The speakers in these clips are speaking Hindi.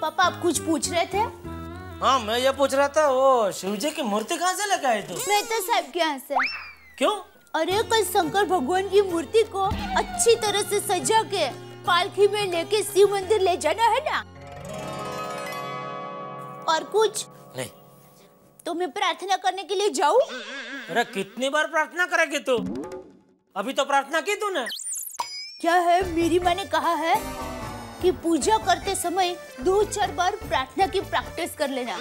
पापा आप कुछ पूछ रहे थे? हाँ मैं ये पूछ रहा था वो शिव जी की मूर्ति कहाँ से लेके आई तू? मेहता साहब के यहाँ से। क्यों? अरे कल शंकर भगवान की मूर्ति को अच्छी तरह से सजा के पालकी में लेके शिव मंदिर ले जाना है ना? और कुछ? नहीं। तो मैं प्रार्थना करने के लिए जाऊँ अरे कितनी बार प्रार्थना करेगी तू? अभी तो प्रार्थना की तूने। क्या है? मेरी माँ ने कहा है कि पूजा करते समय दो चार बार प्रार्थना की प्रैक्टिस कर लेना।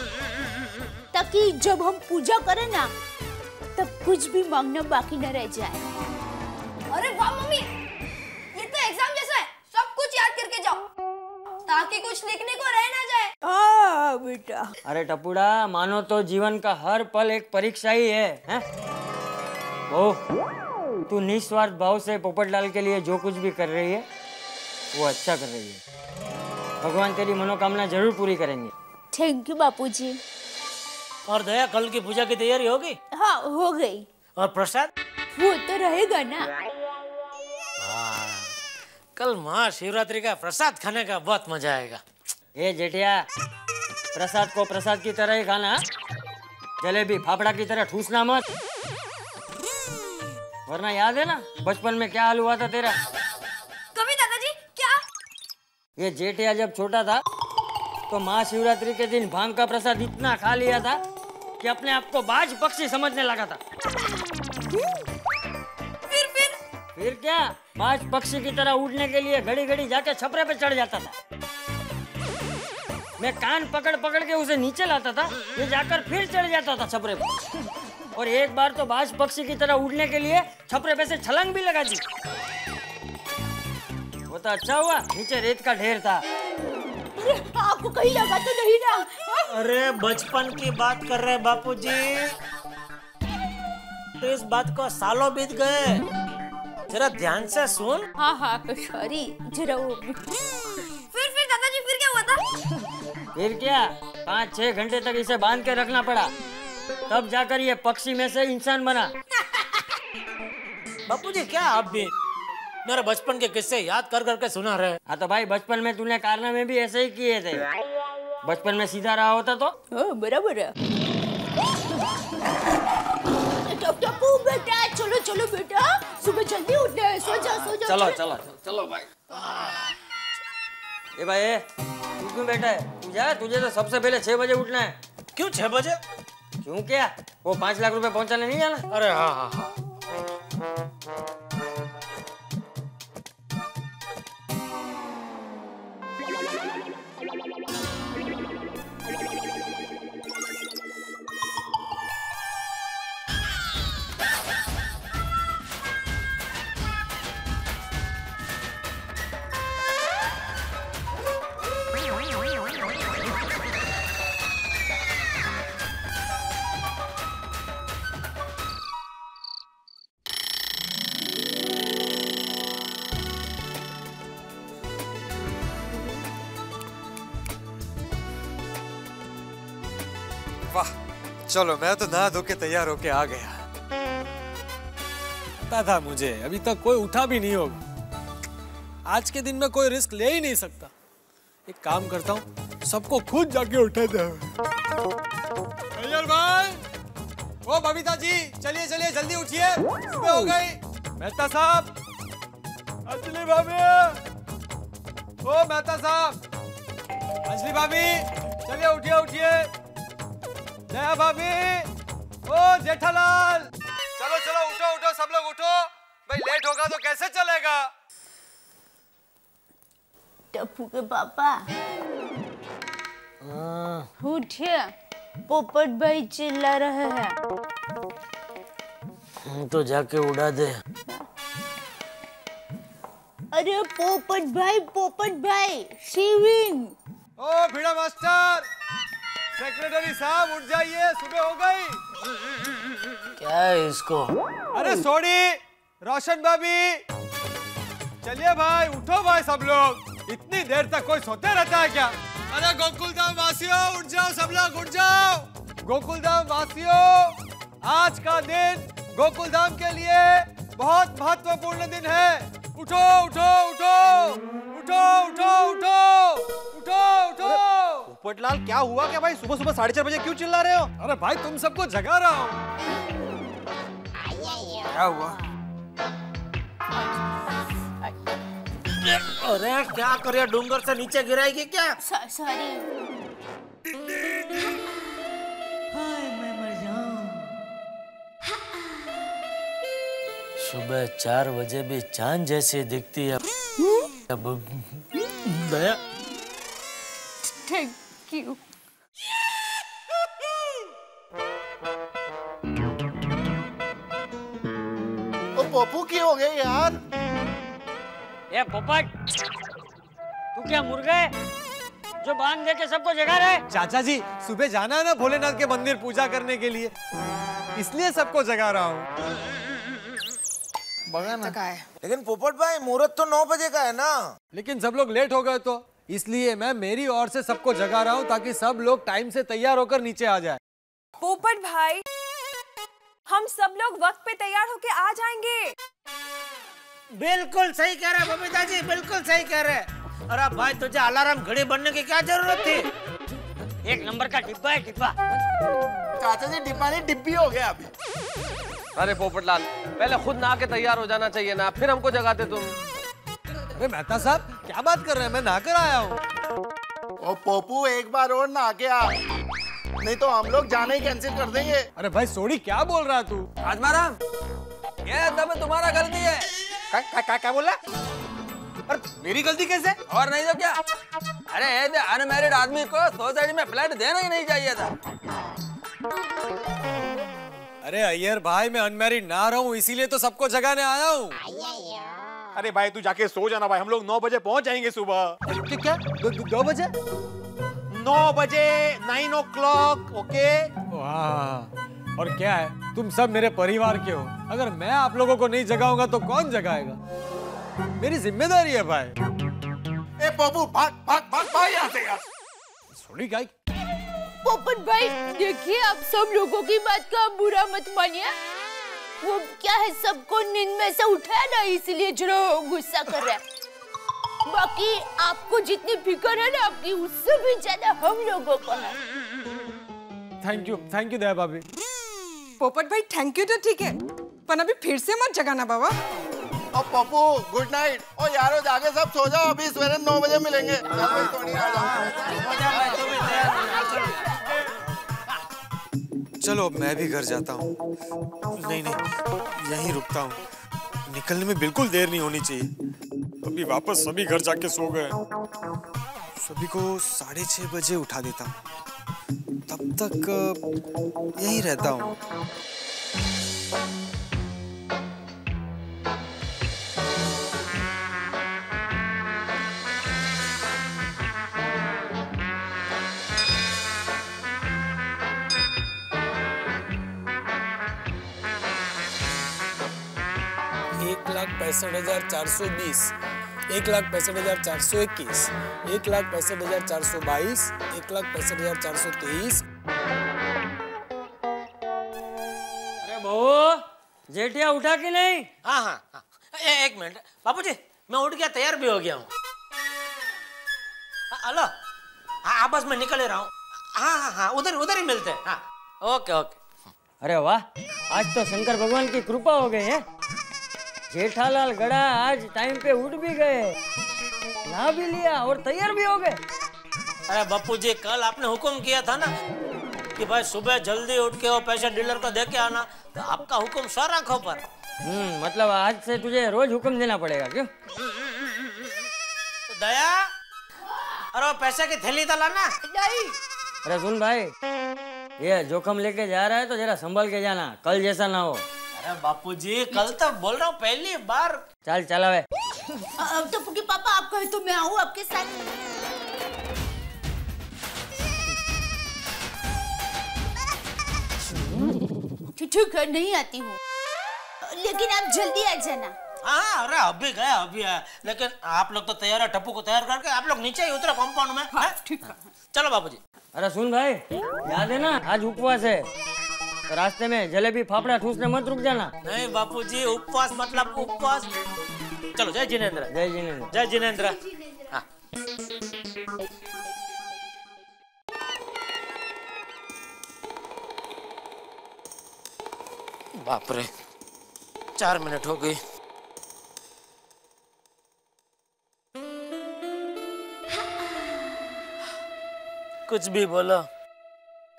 ताकि जब हम पूजा करें ना तब कुछ भी मांगना बाकी न रह जाए। अरे वाह मम्मी ये तो एग्ज़ाम जैसा है। सब कुछ याद करके जाओ ताकि कुछ लिखने को रह ना जाए। हाँ बेटा। अरे टपुड़ा मानो तो जीवन का हर पल एक परीक्षा ही है हैं? ओ तू निस्वार्थ भाव से पोपट लाल के लिए जो कुछ भी कर रही है वो अच्छा कर रही है। भगवान तेरी मनोकामना ज़रूर पूरी करेंगे। Thank you Bapuji. और दया कल की पूजा की तैयारी होगी? हाँ हो गई। और प्रसाद? वो तो रहेगा ना। कल महाशिवरात्रि का प्रसाद खाने का बहुत मज़ा आएगा। ए जेठिया प्रसाद को प्रसाद की तरह ही खाना। जलेबी फाफड़ा की तरह ठूसना मत। वरना याद है ना बचपन में क्या हाल हुआ था तेरा? ये जेठिया जब छोटा था तो महाशिवरात्रि के दिन भाँग का प्रसाद इतना खा लिया था कि अपने आप को बाज पक्षी समझने लगा था। फिर फिर? फिर क्या? बाज पक्षी की तरह उड़ने के लिए घड़ी घड़ी जाके छपरे पे चढ़ जाता था। मैं कान पकड़ पकड़ के उसे नीचे लाता था ये जाकर फिर चढ़ जाता था छपरे पे। और एक बार तो बाज पक्षी की तरह उड़ने के लिए छपरे पे से छलंग भी लगा दी। वो तो अच्छा हुआ? नीचे रेत का ढेर था। अरे आपको कहीं लगा तो नहीं ना? अरे बचपन की बात कर रहे बापूजी। तो इस बात को सालों बीत गए। जरा ध्यान से सुन। हाँ हाँ सॉरी जरा वो फिर फिर दादाजी फिर क्या हुआ था? फिर क्या? पाँच छह घंटे तक इसे बाँध के रखना पड़ा। तब जाकर ये पक्षी में से इंसान बना। बापूजी क्या आप भी मेरे बचपन के किस्से याद कर करके सुना रहे। हाँ तो भाई बचपन में तूने कारनामे भी ऐसे ही किए थे। बचपन में सीधा रहा होता तो? हाँ, बराबर है। बेटा चलो चलो बेटा। सुबह जल्दी उठना है। सो जा सो जा चलो चलो। चलो भाई। ए भाई तू क्यों बैठा है? तू जा तुझे तो सबसे पहले छह बजे उठना है। क्यों छह बजे? क्यों क्या? वो पाँच लाख रुपए पहुँचाने नहीं जाना? अरे हाँ हाँ हाँ। चलो, मैं तो नहा धो के तैयार होके आ गया। पता था मुझे अभी तक कोई उठा भी नहीं होगा। आज के दिन में कोई रिस्क ले ही नहीं सकता। एक काम करता हूँ, सबको खुद जाके उठा दे। ओ, बबीता जी, चलिए चलिए, जल्दी उठिए। सुबह हो गई। मेहता साहब! अंजलि भाभी! ओ, मेहता साहब! अंजलि भाभी, चलिए, उठिए उठिए। जया भाभी ओ जेठालाल। चलो चलो उठो उठो सब लोग उठो। भाई लेट होगा तो कैसे चलेगा? टप्पू के पापा। उठिए। पोपट भाई चिल्ला रहे हैं। तो जाके उड़ा दे। अरे पोपट भाई पोपट भाई शिविंग ओ भिड़ा मास्टर। सेक्रेटरी साहब उठ जाइए सुबह हो गई। क्या है इसको? अरे सोड़ी रोशन भाभी। चलिए भाई उठो भाई सब लोग। इतनी देर तक कोई सोते रहता है क्या? अरे गोकुल धाम वासियों उठ जाओ सब लोग उठ जाओ। गोकुल धाम वासियों आज का दिन गोकुल धाम के लिए बहुत महत्वपूर्ण दिन है। उठो उठो उठो उठो उठो। उठो, उठो, उठो। पोटलाल क्या हुआ क्या भाई? सुबह सुबह साढ़े चार बजे क्यों चिल्ला रहे हो? अरे भाई तुम सबको जगा रहा हूँ। क्या हुआ? अरे क्या करे डूंगर से नीचे गिराएगी क्या? सॉरी सुबह चार बजे भी चाँद जैसी दिखती है। अब दया थैंक यू ओ पप्पू की हो गई यार? ए पोपट तू क्या मुर्गा है? जो बाँध दे के सबको जगा रहा है? चाचा जी सुबह जाना है ना भोलेनाथ के मंदिर पूजा करने के लिए। इसलिए सबको जगा रहा हूँ। बगा ना। लेकिन पोपट भाई मुहूर्त तो नौ बजे का है ना। लेकिन सब लोग लेट हो गए तो? इसलिए मैं मेरी ओर से सबको जगा रहा हूँ ताकि सब लोग टाइम से तैयार होकर नीचे आ जाए। पोपट भाई हम सब लोग वक्त पे तैयार होके आ जाएँगे। बिल्कुल सही कह रहे बबीता जी बिल्कुल सही कह रहे अरे भाई तुझे अलार्म घड़ी बनने की क्या ज़रूरत थी? एक नंबर का डिब्बा है डिब्बा। चाचा जी डिब्बा नहीं डिब्बी हो गया अभी। अरे पोपटलाल पहले खुद नहा के तैयार हो जाना चाहिए ना फिर हमको जगाते तुम। मेहता साहब क्या बात कर रहे हैं? मैं नहाकर आया हूँ। ओ पप्पू एक बार और ना आके आ। नहीं तो हम लोग जाने ही कैंसिल कर देंगे। अरे भाई सोडी क्या बोल रहा है तू? आजमाराम ये तब तुम्हारा गलती है। क्या क्या क्या, क्या बोला अरे मेरी गलती कैसे? और नहीं तो क्या? अरे अनमैरिड आदमी को सोसाइटी में फ्लैट देना ही नहीं चाहिए था। अरे अय्यर भाई मैं अनमेरिड ना रहा हूँ इसीलिए तो सबको जगाने आया हूँ। अरे भाई तू जाके सो जाना भाई। हम लोग नौ बजे पहुँच जाएँगे सुबह। क्या क्या दो, दो, दो बजे? नौ बजे नाइन ओ क्लॉक ओके वाह और क्या है तुम सब मेरे परिवार के हो। अगर मैं आप लोगों को नहीं जगाऊँगा तो कौन जगाएगा? मेरी ज़िम्मेदारी है भाई। ए पप्पू भाग भाग भाग भाग यहाँ से यार। सोडी गाय पोपट भाई देखिए आप सब लोगों की बात का बुरा मत मानिए। वो क्या है सबको नींद में से उठाया ना इसलिए जरा गुस्सा कर रहा है। बाकी आपको जितनी फ़िक्र है ना आपकी उससे भी ज़्यादा हम लोगों को है। Thank you thank you Daya भाभी पोपट भाई थैंक यू तो ठीक है पर अभी फिर से मत जगाना बाबा। ओ पप्पू गुड नाइट और यारो जाके सब सो जाओ अभी सवेरे नौ बजे मिलेंगे। चल मैं भी घर जाता हूँ। नहीं नहीं, यहीं रुकता हूँ। निकलने में बिल्कुल देर नहीं होनी चाहिए। अभी वापस सभी घर जाके सो गए सभी को साढ़े छः बजे उठा देता हूँ। तब तक यहीं रहता हूँ। पैंसठ हज़ार चार सौ बीस एक लाख पैंसठ हज़ार चार सौ इक्कीस एक लाख पैंसठ हज़ार चार सौ बाईस एक लाख पैंसठ हज़ार चार सौ तेईस। अरे बहू जेठिया उठा कि नहीं? हाँ हाँ हाँ। ए, एक मिनट। बापू जी मैं उठ गया तैयार भी हो गया हूँ। हाँ, हेलो हाँ आप बस मैं निकल रहा हूँ। हाँ हाँ हाँ उधर उधर ही मिलते हैं। हाँ। Okay okay. अरे वाह आज तो शंकर भगवान की कृपा हो गई है। जेठालाल गड़ा आज टाइम पे उठ भी गए। नहा भी लिया और तैयार भी हो गए। अरे बापू जी कल आपने हुक्म किया था ना कि भाई सुबह जल्दी उठ के वो पैसे डीलर को दे के आना तो आपका हुक्म सर आँखों पर। हम्म मतलब आज से तुझे रोज हुक्म देना पड़ेगा क्यों? तो दया अरे वो पैसे की थैली तो लाना। नहीं। अरे सुन भाई ये जोखम लेके जा रहा है तो जरा संभल के जाना कल जैसा ना हो। अरे बापू जी कल तक बोल रहा हूँ पहली बार। चल चल अब। तो पुकी पापा आप कहे तो मैं आऊँ आपके साथ। ठीक है नहीं आती हूँ। लेकिन आप जल्दी आ जाना। हाँ अरे अभी गया अभी आया लेकिन आप लोग तो तैयार है टप्पू को तैयार करके आप लोग नीचे ही उतरे कंपाउंड में हाँ, ठीक है। चलो बापू जी अरे सुन भाई याद है ना आज उपवास है। तो रास्ते में जलेबी फाफड़ा ठूसने मत रुक जाना नहीं बापूजी उपवास मतलब उपवास चलो जय जिनेन्द्र जय जिनेन्द्र जय जिनेन्द्र बाप रे चार मिनट हो गई कुछ भी बोलो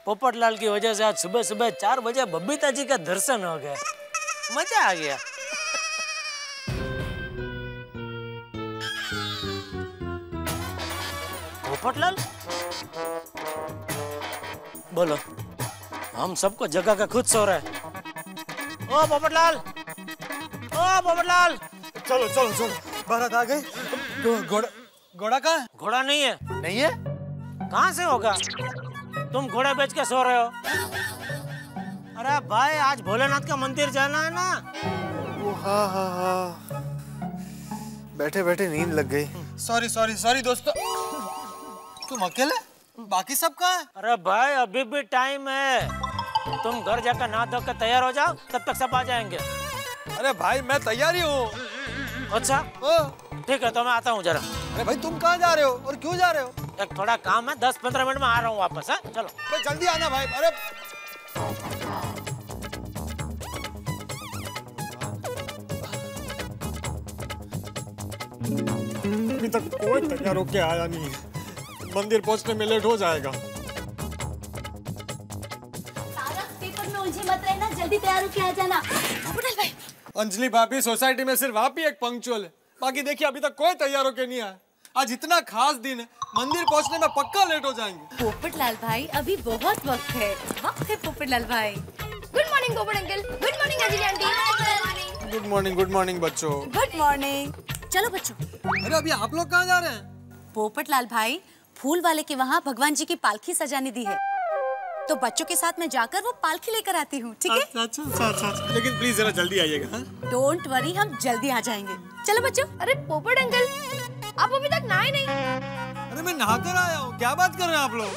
पोपटलाल की वजह से आज सुबह सुबह चार बजे बबीता जी का दर्शन हो गया मज़ा आ गया पोपटलाल बोलो हम सबको जगह का खुद सो रहा है ओ पोपटलाल ओ पोपटलाल चलो चलो चलो बारात आ गई घोड़ा घोड़ा कहाँ घोड़ा नहीं है नहीं है कहाँ से होगा तुम घोड़ा बेच के सो रहे हो। अरे भाई आज भोलेनाथ का मंदिर जाना है ना? ओ हाँ हाँ हाँ। बैठे बैठे नींद लग गई। सॉरी सॉरी सॉरी दोस्तों। तुम अकेले? बाकी सब कहाँ है? अरे भाई अभी भी टाइम है। तुम घर जाकर नहा धो कर तैयार हो जाओ तब तक सब आ जाएँगे। अरे भाई मैं तैयार ही हूँ। अच्छा? ठीक है तो मैं आता हूँ जरा। अरे भाई तुम कहाँ जा रहे हो और क्यों जा रहे हो? एक थोड़ा काम है दस पंद्रह मिनट में आ रहा हूँ वापस है? चलो। भाई जल्दी आना भाई अरे। अभी तक कोई तैयार होके आया नहीं है। मंदिर पहुँचने में लेट हो जाएगा। सारा पेपर में उलझे मत रहना जल्दी तैयार होके आ जाना। अंजलि भाभी सोसाइटी में सिर्फ़ आप ही एक पंक्चुअल है। बाकी देखिए अभी तक कोई तैयार होके नहीं आया। आज इतना खास दिन है मंदिर पहुँचने में पक्का लेट हो जाएँगे। पोपट लाल भाई अभी बहुत वक्त है। वक्त है पोपटलाल भाई। Good morning Popat uncle. Good morning Anjali aunty. Good morning good morning बच्चों। गुड मॉर्निंग चलो बच्चों। अरे अभी आप लोग कहाँ जा रहे हैं? पोपट लाल भाई फूल वाले के वहाँ भगवान जी की पालखी सजाने दी है। तो बच्चों के साथ मैं जाकर वो पालखी लेकर आती हूँ ठीक है? अच्छा अच्छा अच्छा। लेकिन प्लीज़ जरा जल्दी आइएगा हाँ? डोंट वरी हम जल्दी आ जाएँगे। चलो बच्चों अरे पोपट अंकल आप अभी तक नहाए नहीं। अरे मैं नहाकर आया हूँ क्या बात कर रहे हैं आप लोग?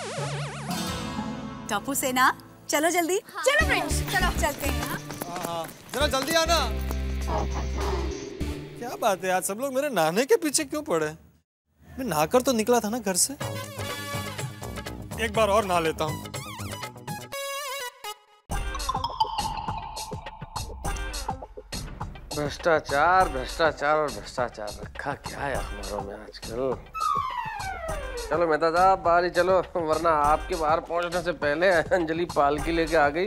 टपू सेना चलो जल्दी। हाँ। चलो फ्रेंड्स चलो। चलते हैं हाँ? हाँ, जरा जल्दी आना। क्या बात है आज सब लोग मेरे नहाने के पीछे क्यों पड़े? मैं नहाकर तो निकला था ना घर से। एक बार और नहा लेता हूँ। भ्रष्टाचार भ्रष्टाचार और भ्रष्टाचार रखा क्या है अखबारों में आजकल? चलो मेहता साहब बाहर ही चलो, वरना आपके बाहर पहुँचने से पहले अंजलि पालकी लेके आ गई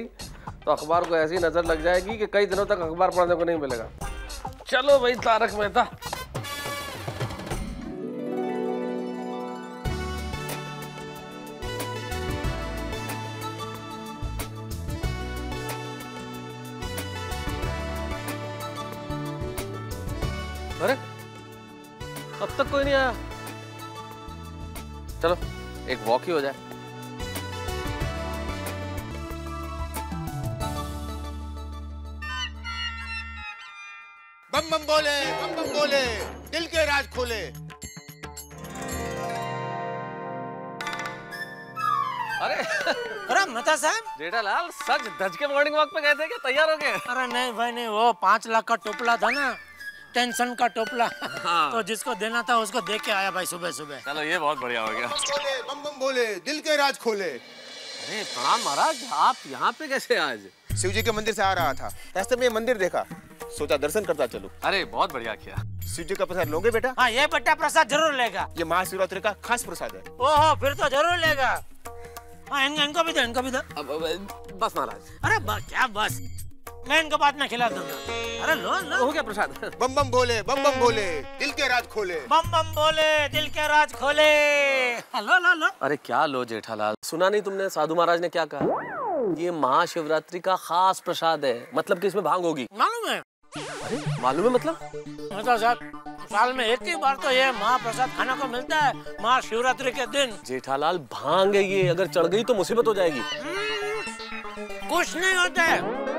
तो अखबार को ऐसी नज़र लग जाएगी कि कई दिनों तक अखबार पढ़ने को नहीं मिलेगा। चलो भाई तारक मेहता अब तक कोई नहीं आया। चलो एक वॉक ही हो जाए। बम बम बोले बम बम बोले दिल के राज खोले। अरे अरे मता साहब। जेठालाल सच धज के मॉर्निंग वॉक पे गए थे क्या? तैयार हो गए? अरे नहीं भाई नहीं वो पाँच लाख का टोपला था ना। टेंशन का टोपला। हाँ। तो जिसको देना था उसको दे के आया भाई सुबह सुबह। चलो ये बहुत बढ़िया हो गया। बोले बम बम बोले दिल के राज खोले। अरे प्रणाम महाराज आप यहाँ पे कैसे आज? शिव जी के मंदिर से आ रहा था। रास्ते में ये मंदिर देखा। सोचा दर्शन करता चलूँ। अरे बहुत बढ़िया किया। शिव जी का प्रसाद लोगे बेटा? हाँ ये बेटा प्रसाद ज़रूर लेगा। ये महाशिवरात्रि का खास प्रसाद है। ओहो फिर तो ज़रूर लेगा। हाँ इन, इनको भी दो इनको भी दो। अब, अब, बस महाराज। अरे ब, क्या बस? मैं इनको बाद में खिला दूँगा। अरे लो लो। हो गया प्रसाद। बम बम बोले बम बम बोले दिल के राज खोले। बम बम बोले दिल के राज खोले। लो लो लो। अरे क्या लो जेठालाल। सुना नहीं तुमने साधु महाराज ने क्या कहा? ये महाशिवरात्रि का खास प्रसाद है। मतलब कि इसमें भाँग होगी। मालूम है। अरे मालूम है मतलब? मतलब साहब साल में एक ही बार तो ये महाप्रसाद खाने को मिलता है महाशिवरात्रि के दिन। जेठालाल भाँग है ये। अगर चढ़ गई तो मुसीबत हो जाएगी। कुछ नहीं होता है।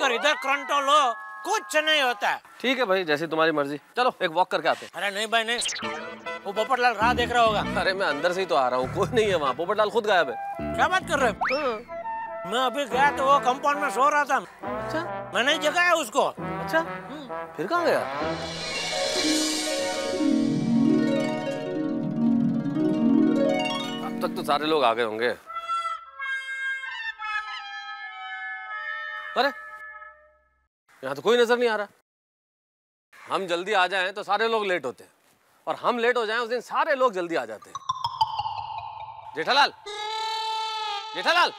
अगर इधर कंट्रोल हो कुछ नहीं होता। है ठीक है भाई जैसी तुम्हारी मर्ज़ी। चलो एक वॉक करके आते अरे नहीं भाई नहीं। वो पोपटलाल राह देख रहा होगा। अरे मैं अंदर से ही तो आ रहा हूँ कोई नहीं है वहाँ। पोपटलाल खुद गायब है। क्या बात कर रहे हो? मैं अभी गया तो वो कंपाउंड में सो रहा था। अच्छा। मैंने जगाया उसको। अच्छा। फिर कहाँ गया? अब तक तो सारे लोग आ गए होंगे। अरे यहाँ तो कोई नज़र नहीं आ रहा। हम जल्दी आ जाएँ तो सारे लोग लेट होते हैं। और हम लेट हो जाएँ उस दिन सारे लोग जल्दी आ जाते हैं। जेठालाल! जेठालाल!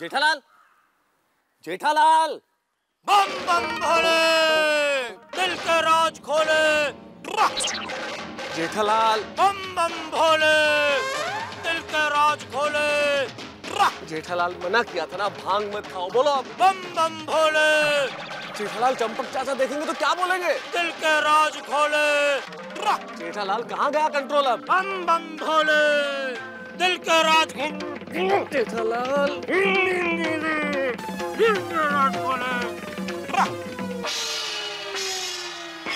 जेठालाल! जेठालाल! बम बम भोले दिल के राज खोले! जेठालाल! बम बम भोले! दिल के राज खोले! जेठालाल मना किया था ना भाँग मत खाओ बोलो बम बम भोले। जेठालाल चंपक चाचा देखेंगे तो क्या बोलेंगे? दिल के राज खोले जेठालाल कहाँ गया कंट्रोल अब? बम बम भोले। दिल के राज जेठालाल। दिल के राज खोले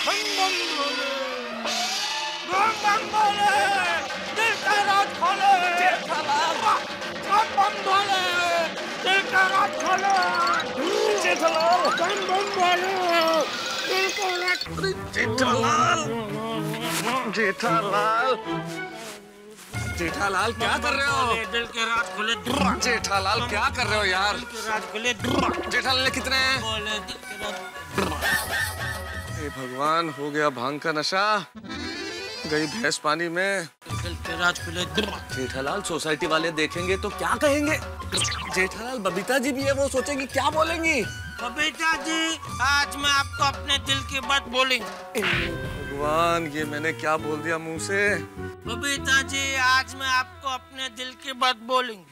बम बम भोले। बम बम भोले दिल के राज खोले जेठालाल जेठालाल क्या कर रहे हो? दिल के रात खुले। जेठालाल क्या कर रहे हो यार? जेठालाल कितने? हैं भगवान हो गया भाँग का नशा। गई भैंस पानी में। जेठालाल सोसाइटी वाले देखेंगे तो क्या कहेंगे? जेठालाल बबीता जी भी है वो सोचेंगी क्या बोलेंगी? बबीता जी आज मैं आपको अपने दिल की बात बोलेंगे भगवान ये मैंने क्या बोल दिया मुँह से? बबीता जी आज मैं आपको अपने दिल की बात बोलेंगे।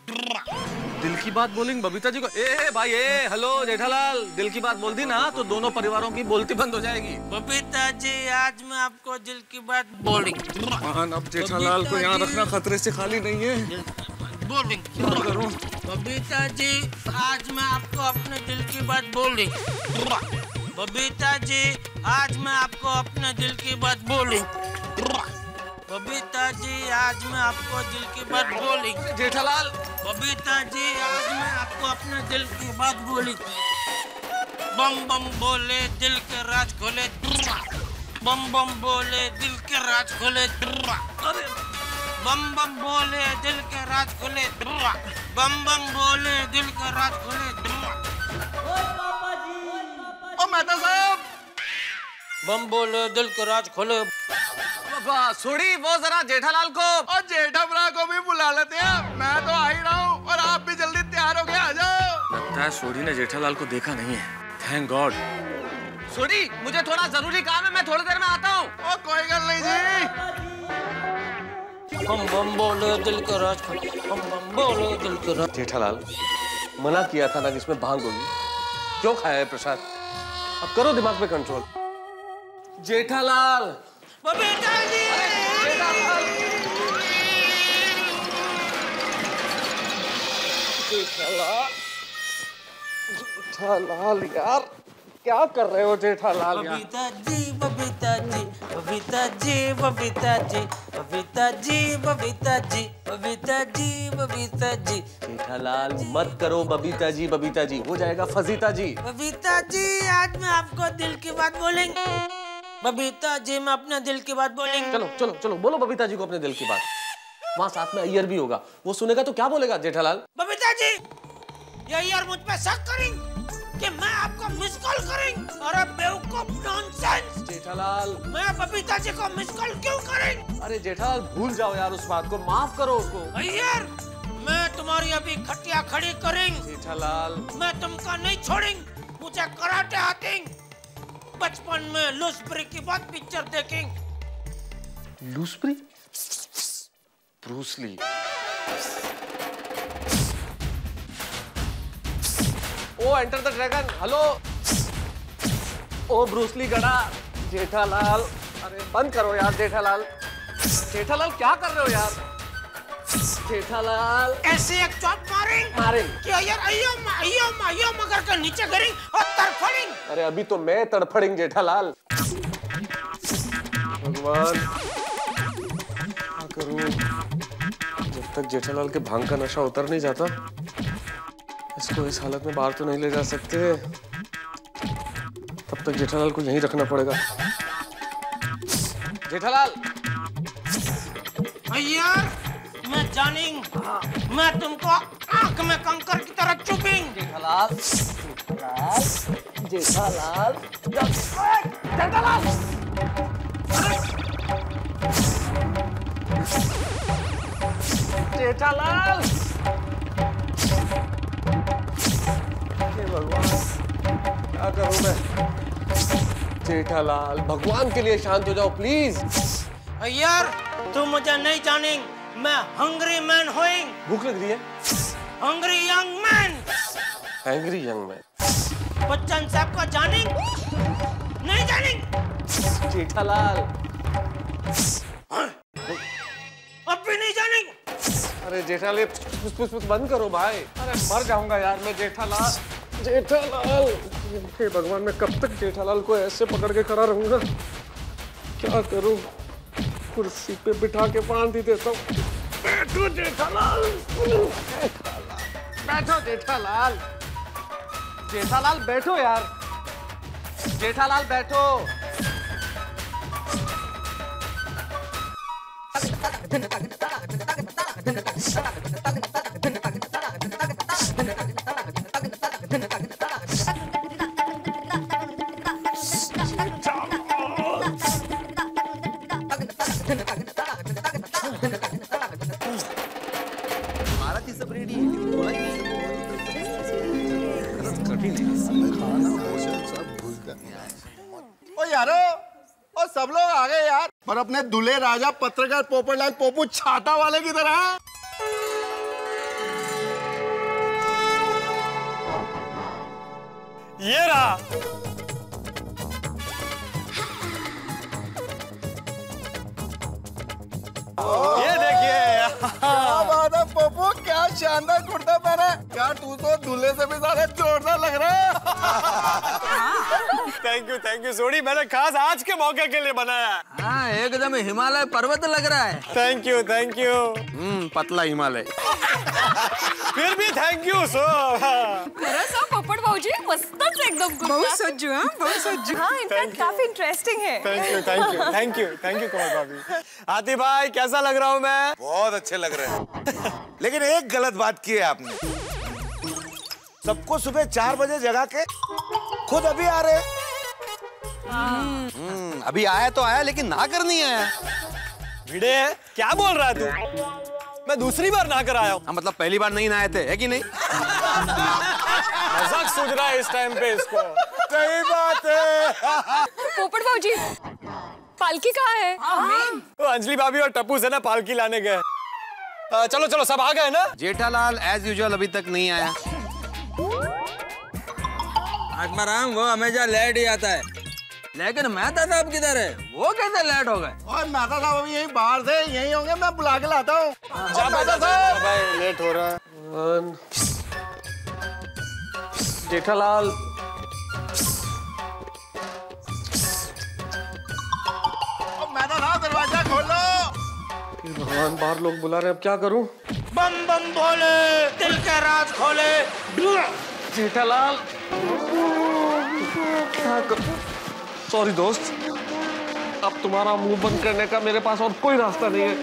दिल की बात बोलेंगे? बबीता जी को? ए भाई ए हेलो जेठालाल। दिल की बात बोल दी ना तो दोनों परिवारों की बोलती बंद हो जाएगी। बबीता जी आज मैं आपको दिल की बात बोलेंगे। महान अब जेठालाल को यहाँ रखना खतरे से खाली नहीं है। बोलेंगे। बबीता जी आज मैं आपको अपने दिल की बात बोलेंगे। बबीता जी आज मैं आपको अपने दिल की बात बोलेंगे बबीता जी आज मैं आपको दिल की बात बोलेंगे जेठालाल। बबीता जी आज मैं आपको अपने दिल की बात बोली। बम बम बोले दिल के राज खोले। बम बम बोले दिल के राज खोले। अरे बम बम बोले दिल के राज खोले। बम बम बोले दिल के राज खोले। ओ मेहता साहब। बम बोले दिल के राज खोले। सोड़ी वो जरा जेठालाल को। और जेठमरा को भी बुला लेते हैं। मैं तो आ ही रहा हूँ और आप भी जल्दी तैयार हो गए आ जाओ। लगता है सोड़ी ने जेठालाल को देखा नहीं है। थैंक गॉड सोड़ी मुझे थोड़ा ज़रूरी काम है मैं थोड़ी देर में आता हूँ। ओ कोई गल नहीं जी। बम बम बोले दिल के राज खोले। बम बम बोले दिल के राज। जेठालाल मना किया था ना कि इसमें भाँग होगी? क्यों खाया है प्रसाद? अब करो दिमाग पे कंट्रोल जेठालाल। जेठालाल यार। क्या कर रहे हो जेठालाल बबीता जी बबीता जी बबीता जी बबीता जी बबीता जी बबीता जी बबीता जी बबीता जी जेठालाल मत करो बबीता जी बबीता जी हो जाएगा फजीता जी बबीता जी आज मैं आपको दिल की बात बोलेंगे। बबीता जी मैं अपने दिल की बात बोलेंगे। चलो चलो चलो बोलो बबीता जी को अपने दिल की बात। वहाँ साथ में अय्यर भी होगा। वो सुनेगा तो क्या बोलेगा जेठालाल? बबीता जी ये यार मुझ पे शक करेंगे। कि मैं आपको मिस कॉल करेंगे अरे बेवकूफ़ नॉनसेंस जेठालाल। मैं बबीता जी को मिस कॉल क्यों करेंगे अरे जेठालाल भूल जाओ यार उस बात को माफ़ करो उसको। यार मैं तुम्हारी अभी खटिया खड़ी करेंगे जेठालाल। मैं तुमको नहीं छोड़ेंगे मुझे कराटे आते। बचपन में लूसब्री की बहुत पिक्चर देखेंगे लूसप्री ब्रूसली ओ enter the dragon hello O Bruce Lee गड़ा। जेठालाल। अरे बंद करो यार जेठालाल। जेठालाल क्या कर रहे हो यार? जेठालाल। ऐसे एक चौक मारेंगे मारेंगे कि यार अयो अयो अयो मगर के नीचे गिरेंगे और तरफड़ेंगे अरे अभी तो मैं तड़फड़ेंगे जेठालाल। भगवान। क्या करूँ? जब तक जेठालाल के भाँग का नशा उतर नहीं जाता इसको इस हालत में बाहर तो नहीं ले जा सकते। तब तक जेठालाल को यहीं रखना पड़ेगा। जेठालाल! भैया मैं जानेंगे। मैं तुमको आँख में कंकर की तरह चुपेंगे जेठालाल जेठालाल जेठालाल! जेठालाल! भगवान क्या करूँ मैं जेठालाल भगवान के लिए शांत हो जाओ प्लीज़ यार तू मुझे नहीं जाने मैं हंग्री मैन होइंग। भूख लग रही है? Hungry young man angry young man Bachchan साहब को जाने नहीं जाने जेठालाल। अब भी नहीं जाने अरे जेठालाल पुस पुस पुस बंद करो भाई। अरे मर जाऊँगा यार मैं जेठालाल। जेठालाल। हे भगवान, मैं कब तक जेठालाल को ऐसे पकड़ के खड़ा रहूँगा? क्या करूँ? कुर्सी पे बिठा के बाँध ही देता हूँ। बैठो जेठालाल। बैठो जेठालाल। जेठालाल, बैठो यार। जेठालाल, बैठो। दूल्हे राजा पत्रकार पोपटलाल पोपू छाता वाले की तरह ये रहा ये देखिए। क्या बात है पोपू क्या शानदार कुर्ता पहना है। क्या तू तो दूल्हे से भी ज़्यादा जोरदार लग रहा है। Thank you thank you Sodhi मैंने खास आज के मौके के लिए बनाया हाँ। एकदम हिमालय पर्वत लग रहा है। थैंक यू थैंक यू हम्म पतला हिमालय। फिर भी थैंक यू सो हो पोपट एकदम बहुत सज्जू हाँ बहुत सज्जू हाँ इनफैक्ट काफ़ी इंटरेस्टिंग है। Thank you thank you thank you thank you Komal भाभी। आती भाई कैसा लग रहा हूँ मैं? बहुत अच्छे लग रहे हैं। लेकिन एक गलत बात की है आपने। सबको सुबह चार बजे जगा के खुद अभी आ रहे हम्म, अभी आया तो आया लेकिन ना करनी है। भिड़े क्या बोल रहा है तू? मैं दूसरी बार ना कर आया हूँ। हाँ मतलब पहली बार नहीं नहाए थे है कि नहीं? मज़ाक सोच रहा है इस टाइम पे इसको। सही बात है। पोपट भाऊजी पालकी कहाँ है? वो अंजलि भाभी और टप्पू से ना पालकी लाने गए। चलो चलो सब आ गए ना? जेठालाल एज यूजुअल अभी तक नहीं आया। आत्माराम वो हमेशा लेट ही आता है। लेकिन मेहता साहब किधर है? वो कैसे लेट हो गए? और मेहता साहब अभी यहीं बाहर से यहीं होंगे मैं बुला के लाता हूँ। मेहता साहब। लेट हो रहा है। जेठालाल। दरवाज़ा खोलो। भगवान बाहर लोग बुला रहे हैं अब क्या करूँ? बम बम बोले दिल के राज खोले। जेठालाल। क्या करूँ? सॉरी दोस्त। अब तुम्हारा मुँह बंद करने का मेरे पास और कोई रास्ता नहीं है।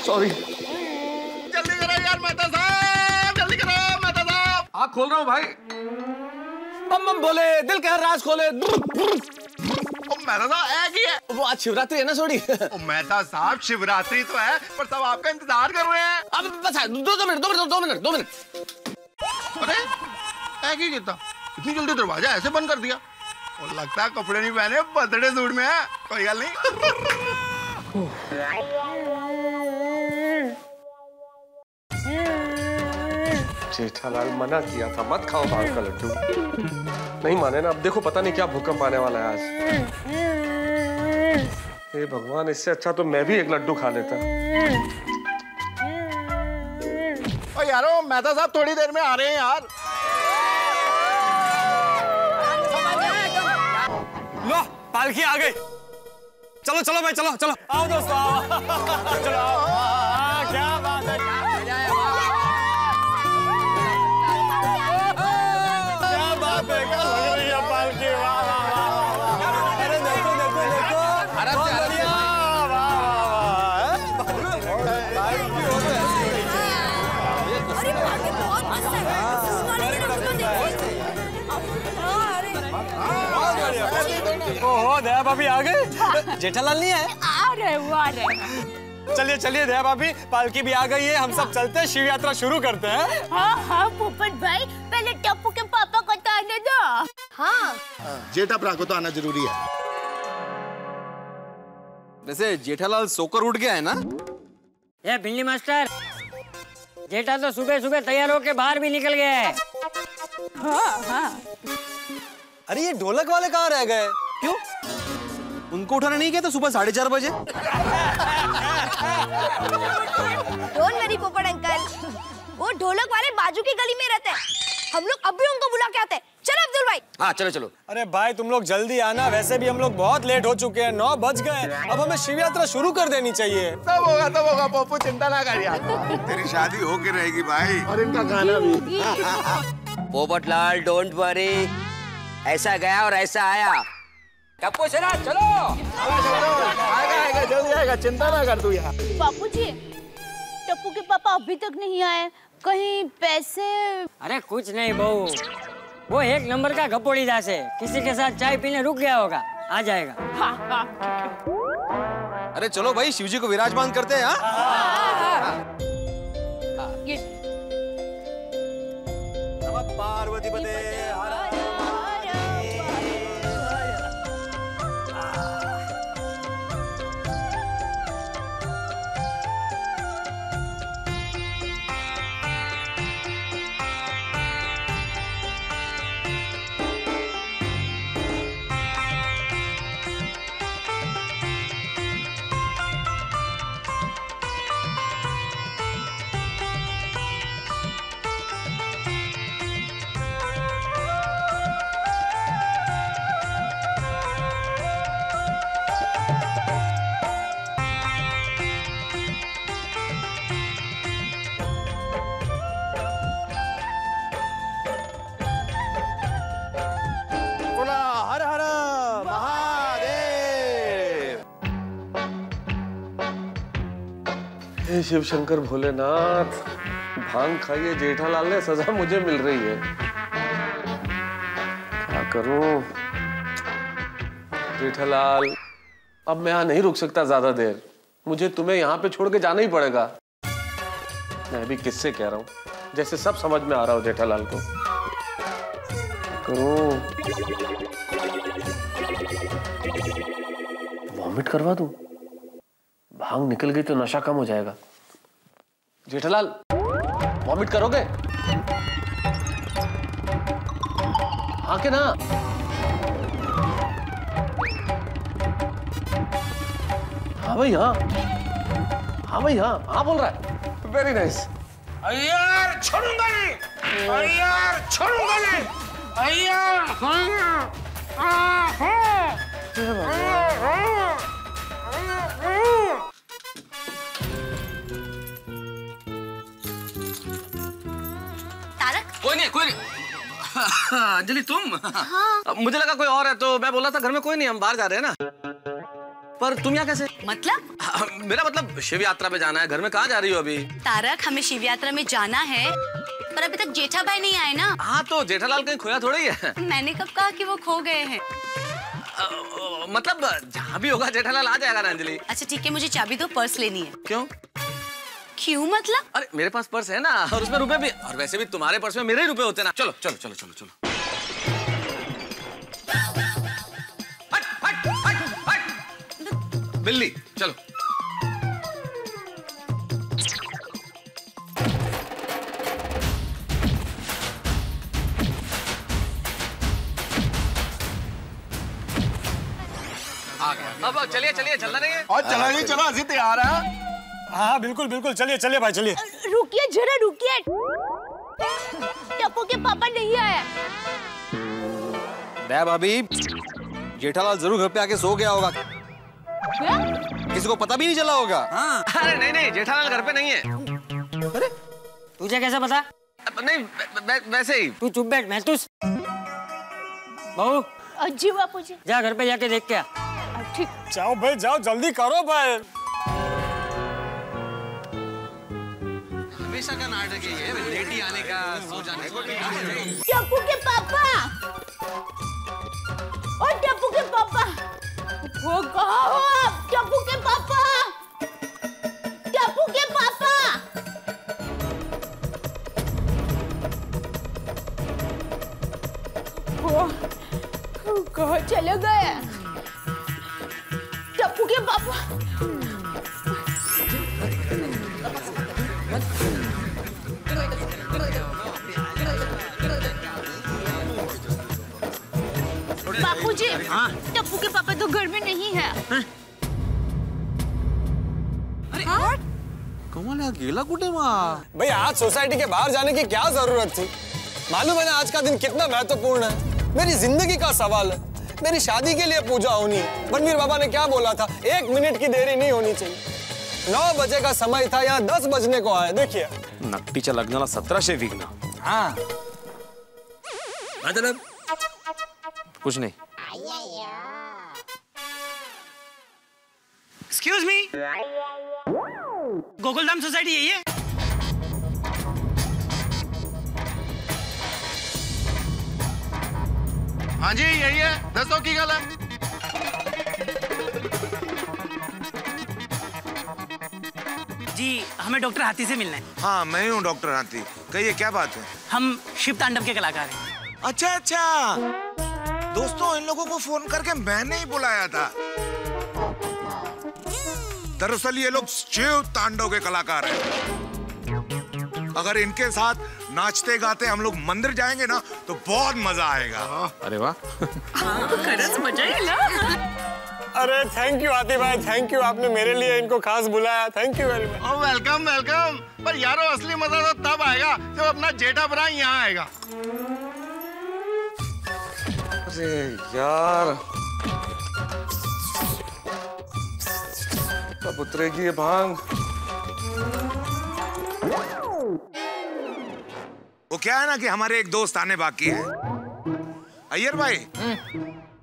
सॉरी जल्दी करो यार मेहता साहब। जल्दी करो मेहता साहब। आँख खोल रहा हूँ भाई। बम बम बोले दिल का राज खोले। मेहता साहब है की है। वो आज शिवरात्रि है ना सोडी मेहता साहब शिवरात्रि तो है पर सब आपका इंतज़ार कर रहे हैं। अब बस दो दो मिनट दो मिनट दो मिनट दो मिनट। अरे है की कितना? इतनी जल्दी दरवाज़ा ऐसे बंद कर दिया? और लगता है कपड़े नहीं पहने बर्थडे सूट में है। कोई गल नहीं। जेठालाल मना किया था मत खाओ बाल का लड्डू। नहीं माने ना अब देखो पता नहीं क्या भूकंप आने वाला है आज। हे भगवान इससे अच्छा तो मैं भी एक लड्डू खा लेता। ओ यारो मेहता साहब थोड़ी देर में आ रहे हैं यार। लो पालकी आ गई। चलो चलो भाई चलो चलो। आओ दोस्तों चलो आओ। भाभी आ गए? जेठालाल नहीं आए आ रहे वो आ रहे चलिए चलिए दया भाभी पालकी भी आ गई है हम सब चलते हैं शिव यात्रा शुरू करते हैं। हाँ हाँ पोपट भाई पहले टप्पू के पापा को तो आने दो। हाँ। जेठा प्रा को तो आना ज़रूरी है। वैसे जेठालाल सोकर उठ गया है ना? ये भिंडी मास्टर जेठा तो सुबह सुबह तैयार होके बाहर भी निकल गया है। हाँ हाँ। अरे ये ढोलक वाले कहाँ रह गए? क्यों? उनको उठाना नहीं किया था सुबह साढ़े चार बजे? Don't worry Popat uncle. वो ढोलक वाले बाजू की गली में रहते हैं। हम लोग अभी उनको बुला के आते हैं। चलो अब्दुल भाई। हाँ चलो चलो। अरे भाई तुम लोग जल्दी आना। वैसे भी हम लोग बहुत लेट हो चुके हैं। नौ बज गए अब हमें शिव यात्रा शुरू कर देनी चाहिए। तब होगा तब होगा पप्पू चिंता ना कर यार तेरी शादी होके रहेगी भाई। और इनका गाना भी। पोपटलाल डोंट वरी ऐसा गया और ऐसा आया। टप्पू सेना चलो। आएगा आएगा जल्दी आएगा चिंता ना कर तू यार बापू जी टप्पू के पापा अभी तक नहीं आए। कहीं पैसे अरे कुछ नहीं बहू। वो एक नंबर का गपोड़ी दास है। किसी के साथ चाय पीने रुक गया होगा। आ जाएगा। अरे चलो भाई शिवजी को विराजमान करते हैं हाँ? ये पार्वती पते हे शिव शंकर भोलेनाथ, भाँग खाइए जेठालाल ने सजा मुझे मिल रही है। क्या करूँ? जेठालाल अब मैं यहाँ नहीं रुक सकता ज़्यादा देर। मुझे तुम्हें यहाँ पे छोड़ के जाना ही पड़ेगा। मैं भी किससे कह रहा हूँ? जैसे सब समझ में आ रहा हो जेठालाल को। करूँ? वॉमिट करवा दूँ? भाँग निकल गई तो नशा कम हो जाएगा। जेठालाल वॉमिट करोगे? हाँ के ना? हाँ भाई हाँ। हाँ भाई हाँ। हाँ बोल रहा है। वेरी नाइस यार छोड़ूँगा नहीं। यार छोड़ूँगा नहीं। यार हाँ। हाँ हाँ। कोई अंजलि तुम? हाँ। मुझे लगा कोई और है तो मैं बोला था घर में कोई नहीं हम बाहर जा रहे हैं ना। पर तुम यहाँ कैसे? मतलब? हाँ, मेरा मतलब शिव यात्रा में जाना है घर में कहाँ जा रही हो अभी? तारक हमें शिव यात्रा में जाना है पर अभी तक जेठा भाई नहीं आए ना। हाँ तो जेठालाल कहीं खोया थोड़ा ही। है मैंने कब कहा कि वो खो गए हैं? मतलब जहाँ भी होगा जेठालाल आ जाएगा ना अंजलि। अच्छा ठीक है मुझे चाबी दो पर्स लेनी है। क्यों? क्यों मतलब? अरे मेरे पास पर्स है ना। और उसमें रुपए भी और वैसे भी तुम्हारे पर्स में मेरे ही रुपए होते ना। चलो चलो चलो चलो चलो। हट, हट, हट, हट। बिल्ली चलो। आ गया। अब चलिए चलिए चलना नहीं है। और चला नहीं चलो अजी तैयार है। हाँ बिल्कुल बिल्कुल। चलिए चलिए भाई चलिए। रुकिए जरा रुकिए। टप्पू के पापा नहीं आए। दया भाभी जेठालाल ज़रूर घर पे आके सो गया होगा। किसी को पता भी नहीं चला होगा। हाँ। अरे नहीं नहीं जेठालाल घर पे नहीं है। अरे तुझे कैसे पता? नहीं वै- वैसे ही। तू चुप बैठ महतूस बहू जी बापू जी जा घर पे जाके देख के ठीक। जाओ भाई जाओ जल्दी करो भाई। हमेशा का नाटक ही है ये लेट आने का सो जाने का टप्पू के पापा। और टप्पू के पापा। वो कहा हो आप? टप्पू के पापा। टप्पू के पापा। वो कहाँ चले गए? तो घर में नहीं है। कमाल यार गेला कुठे मा भाई आज सोसाइटी के बाहर जाने की क्या ज़रूरत थी? मालूम है ना आज का दिन कितना महत्वपूर्ण है? मेरी ज़िंदगी का सवाल है। मेरी शादी के लिए पूजा होनी है। बनवीर बाबा ने क्या बोला था? एक मिनट की देरी नहीं होनी चाहिए। नौ बजे का समय था यहाँ दस बजने को आया देखिए। नकटीच्या लग्नाला सतराशे विघ्न हाँ। मतलब कुछ नहीं। गोकुलधाम सोसाइटी यही है। हाँ जी यही है। दसो की गल है। जी हमें डॉक्टर हाथी से मिलना है। हाँ मैं ही हूँ डॉक्टर हाथी। कहिए क्या बात है? हम शिव तांडव के कलाकार हैं। अच्छा अच्छा। दोस्तों इन लोगों को फ़ोन करके मैंने ही बुलाया था। दरअसल ये लोग शिव तांडव के कलाकार हैं। अगर इनके साथ नाचते गाते हम लोग मंदिर जाएँगे ना तो बहुत मज़ा आएगा। अरे वाह। मज़ा अरे थैंक यू आती भाई थैंक यू आपने मेरे लिए इनको खास बुलाया। Thank you very much welcome welcome पर यारो असली मज़ा तो तब आएगा जब अपना जेठा भरा यहाँ आएगा। अरे यार कब उतरेगी ये भाँग। वो क्या है ना कि हमारे एक दोस्त आने बाकी है? अय्यर भाई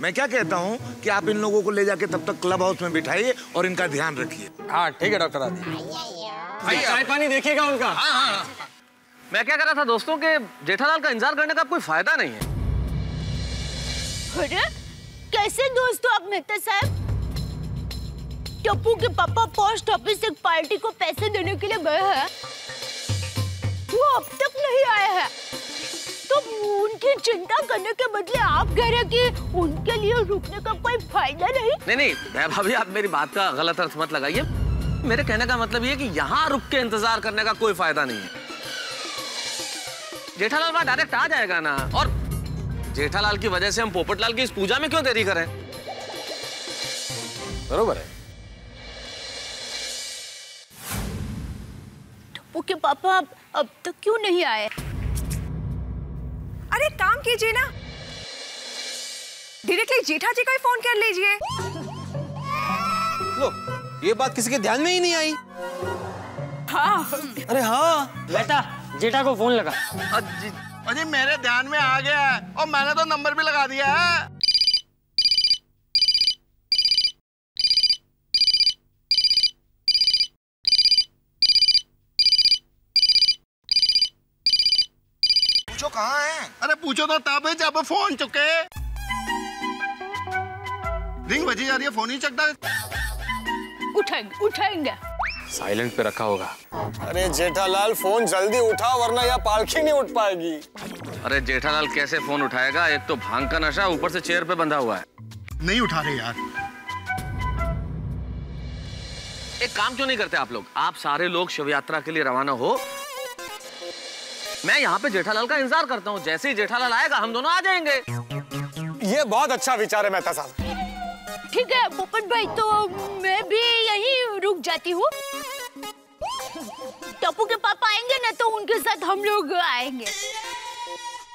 मैं क्या कहता हूँ कि आप इन लोगों को ले जाके तब तक क्लब हाउस में बिठाइए और इनका ध्यान रखिए। हाँ ठीक है डॉक्टर आदि। चाय पानी देखिएगा उनका। हाँ हाँ मैं क्या कर रहा था दोस्तों के जेठालाल का इंतज़ार करने का कोई फ़ायदा नहीं है। कैसे दोस्तों आप मेहता साहब? टप्पू के पापा पोस्ट ऑफ़िस एक पार्टी को पैसे देने के लिए गए हैं। वो अब तक नहीं आए हैं। तो उनकी चिंता करने के बदले आप कह रहे कि उनके लिए रुकने का कोई फ़ायदा नहीं? नहीं नहीं भाभी आप मेरी बात का गलत अर्थ मत लगाइए। मेरे कहने का मतलब ये कि यहाँ रुक के इंतज़ार करने का कोई फ़ायदा नहीं है। जेठालाल वहाँ डायरेक्ट आ जाएगा ना? और जेठालाल की वजह से हम पोपटलाल की इस पूजा में क्यों देरी करें? बरोबर है। टप्पू के पापा अब, अब तक क्यों नहीं आए? अरे काम कीजिए ना। डायरेक्टली जेठा जी का ही फ़ोन कर लीजिए। लो ये बात किसी के ध्यान में ही नहीं आई। हाँ। अरे हाँ। बेटा जेठा को फ़ोन लगा। अजी मेरे ध्यान में आ गया है और मैंने तो नंबर भी लगा दिया है। पूछो कहाँ है? अरे पूछो तो तब है जब फ़ोन चुके। रिंग बजी जा रही है फ़ोन ही चकता उठाएँगे उठाएँगे साइलेंट पे रखा होगा। अरे जेठालाल फ़ोन जल्दी उठा वरना यहाँ पालखी नहीं उठ पाएगी। अरे जेठालाल कैसे फ़ोन उठाएगा? एक तो भाँग का नशा ऊपर से चेयर पे बंधा हुआ है। नहीं उठा रहे यार। एक काम क्यों नहीं करते आप लोग? आप सारे लोग शिव यात्रा के लिए रवाना हो मैं यहाँ पे जेठालाल का इंतज़ार करता हूँ। जैसे ही जेठालाल आएगा हम दोनों आ जाएँगे। ये बहुत अच्छा विचार है मेहता साहब। ठीक है पोपट भाई तो मैं भी यहीं रुक जाती हूँ। टप्पू के पापा आएँगे ना तो उनके साथ हम लोग आएँगे।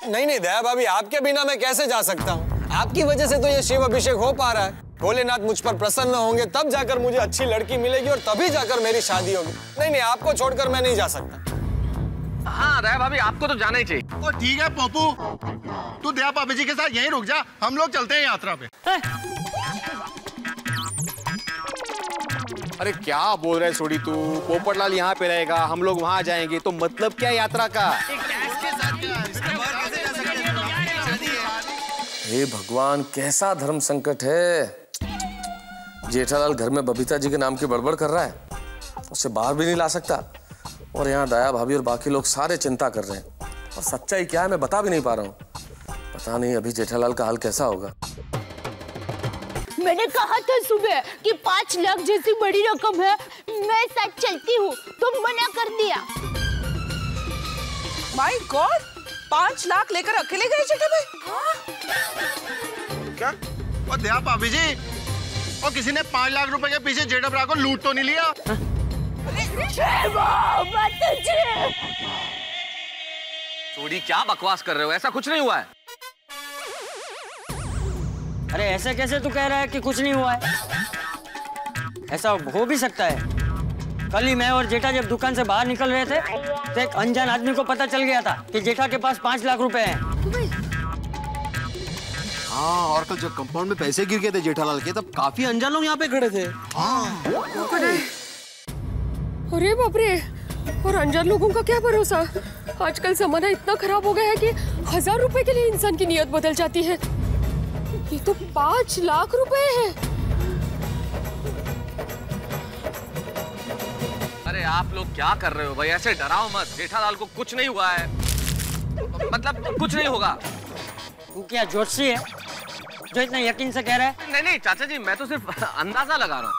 नहीं नहीं दया भाभी आपके बिना मैं कैसे जा सकता हूँ? आपकी वजह से तो ये शिव अभिषेक हो पा रहा है। भोलेनाथ मुझ पर प्रसन्न होंगे तब जाकर मुझे अच्छी लड़की मिलेगी और तभी जाकर मेरी शादी होगी। नहीं नहीं आपको छोड़कर मैं नहीं जा सकता। हाँ राय भाभी आपको तो जाना ही चाहिए। ओ ठीक है पप्पू। तू दया पापी जी के साथ यहीं रुक जा। हम लोग चलते हैं यात्रा पे। अरे क्या बोल रहे छोड़ी तू? पोपटलाल यहाँ पे रहेगा हम लोग वहाँ जाएँगे तो मतलब क्या यात्रा का? हे भगवान कैसा धर्म संकट है? जेठालाल घर में बबीता जी के नाम की बड़बड़ कर रहा है। उसे बाहर भी नहीं ला सकता। और यहाँ दया भाभी और बाकी लोग सारे चिंता कर रहे हैं। और सच्चाई क्या है मैं बता भी नहीं पा रहा हूँ। पता नहीं अभी जेठालाल का हाल कैसा होगा। मैंने कहा था सुबह कि पाँच लाख जैसी बड़ी रकम है मैं साथ चलती हूँ तुम तो मना कर दिया। माय गॉड पाँच लाख लेकर अकेले गए जेठा भाई? क्या? ओ दया भाभी जी और किसी ने पाँच लाख रुपए के पीछे जेठा भरा को लूट तो नहीं लिया? चोरी क्या बकवास कर रहे हो? ऐसा कुछ नहीं हुआ है। अरे ऐसे कैसे तू कह रहा है कि कुछ नहीं हुआ है? ऐसा हो भी सकता है। कल ही मैं और जेठा जब दुकान से बाहर निकल रहे थे तो एक अनजान आदमी को पता चल गया था कि जेठा के पास पाँच लाख रुपए हैं। हाँ और कल जब कंपाउंड में पैसे गिर गए थे जेठालाल के तब काफ़ी अनजान लोग यहाँ पे खड़े थे। अरे बाप रे और अनजान लोगों का क्या भरोसा? आजकल जमाना इतना खराब हो गया है कि हज़ार रुपए के लिए इंसान की नियत बदल जाती है। ये तो पाँच लाख रुपए है। अरे आप लोग क्या कर रहे हो भाई? ऐसे डराओ मत। जेठालाल को कुछ नहीं हुआ है। मतलब कुछ नहीं होगा। तू क्या जोशी है? जो इतना यकीन से कह रहा है? नहीं नहीं चाचा जी मैं तो सिर्फ़ अंदाज़ा लगा रहा हूँ।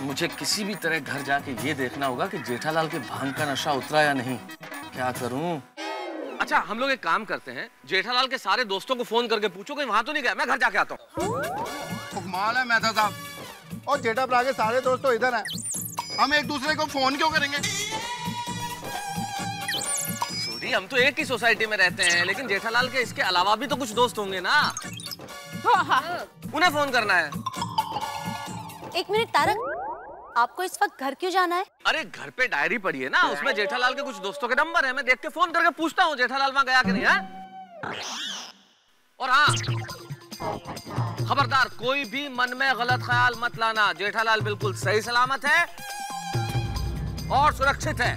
मुझे किसी भी तरह घर जाके ये देखना होगा कि जेठालाल के भाँग का नशा उतरा या नहीं। क्या करूँ? अच्छा हम लोग एक काम करते हैं। जेठालाल के सारे दोस्तों को फ़ोन करके पूछो कि वहाँ तो नहीं गया। मैं घर जाके आता हूँ। कमाल है मेहता साहब। और जेठा के सारे दोस्त इधर हैं। हम एक दूसरे को फ़ोन क्यों करेंगे? सूरी हम तो एक ही सोसाइटी में रहते हैं लेकिन जेठालाल के इसके अलावा भी तो कुछ दोस्त होंगे ना? उन्हें फ़ोन करना है। एक मिनट तारक। आपको इस वक्त घर क्यों जाना है? अरे घर पे डायरी पड़ी है ना उसमें जेठालाल के कुछ दोस्तों के नंबर है। मैं देख के फ़ोन करके पूछता हूँ जेठालाल वहाँ गया कि नहीं है? और हाँ खबरदार कोई भी मन में गलत ख्याल मत लाना। जेठालाल बिल्कुल सही सलामत है और सुरक्षित है।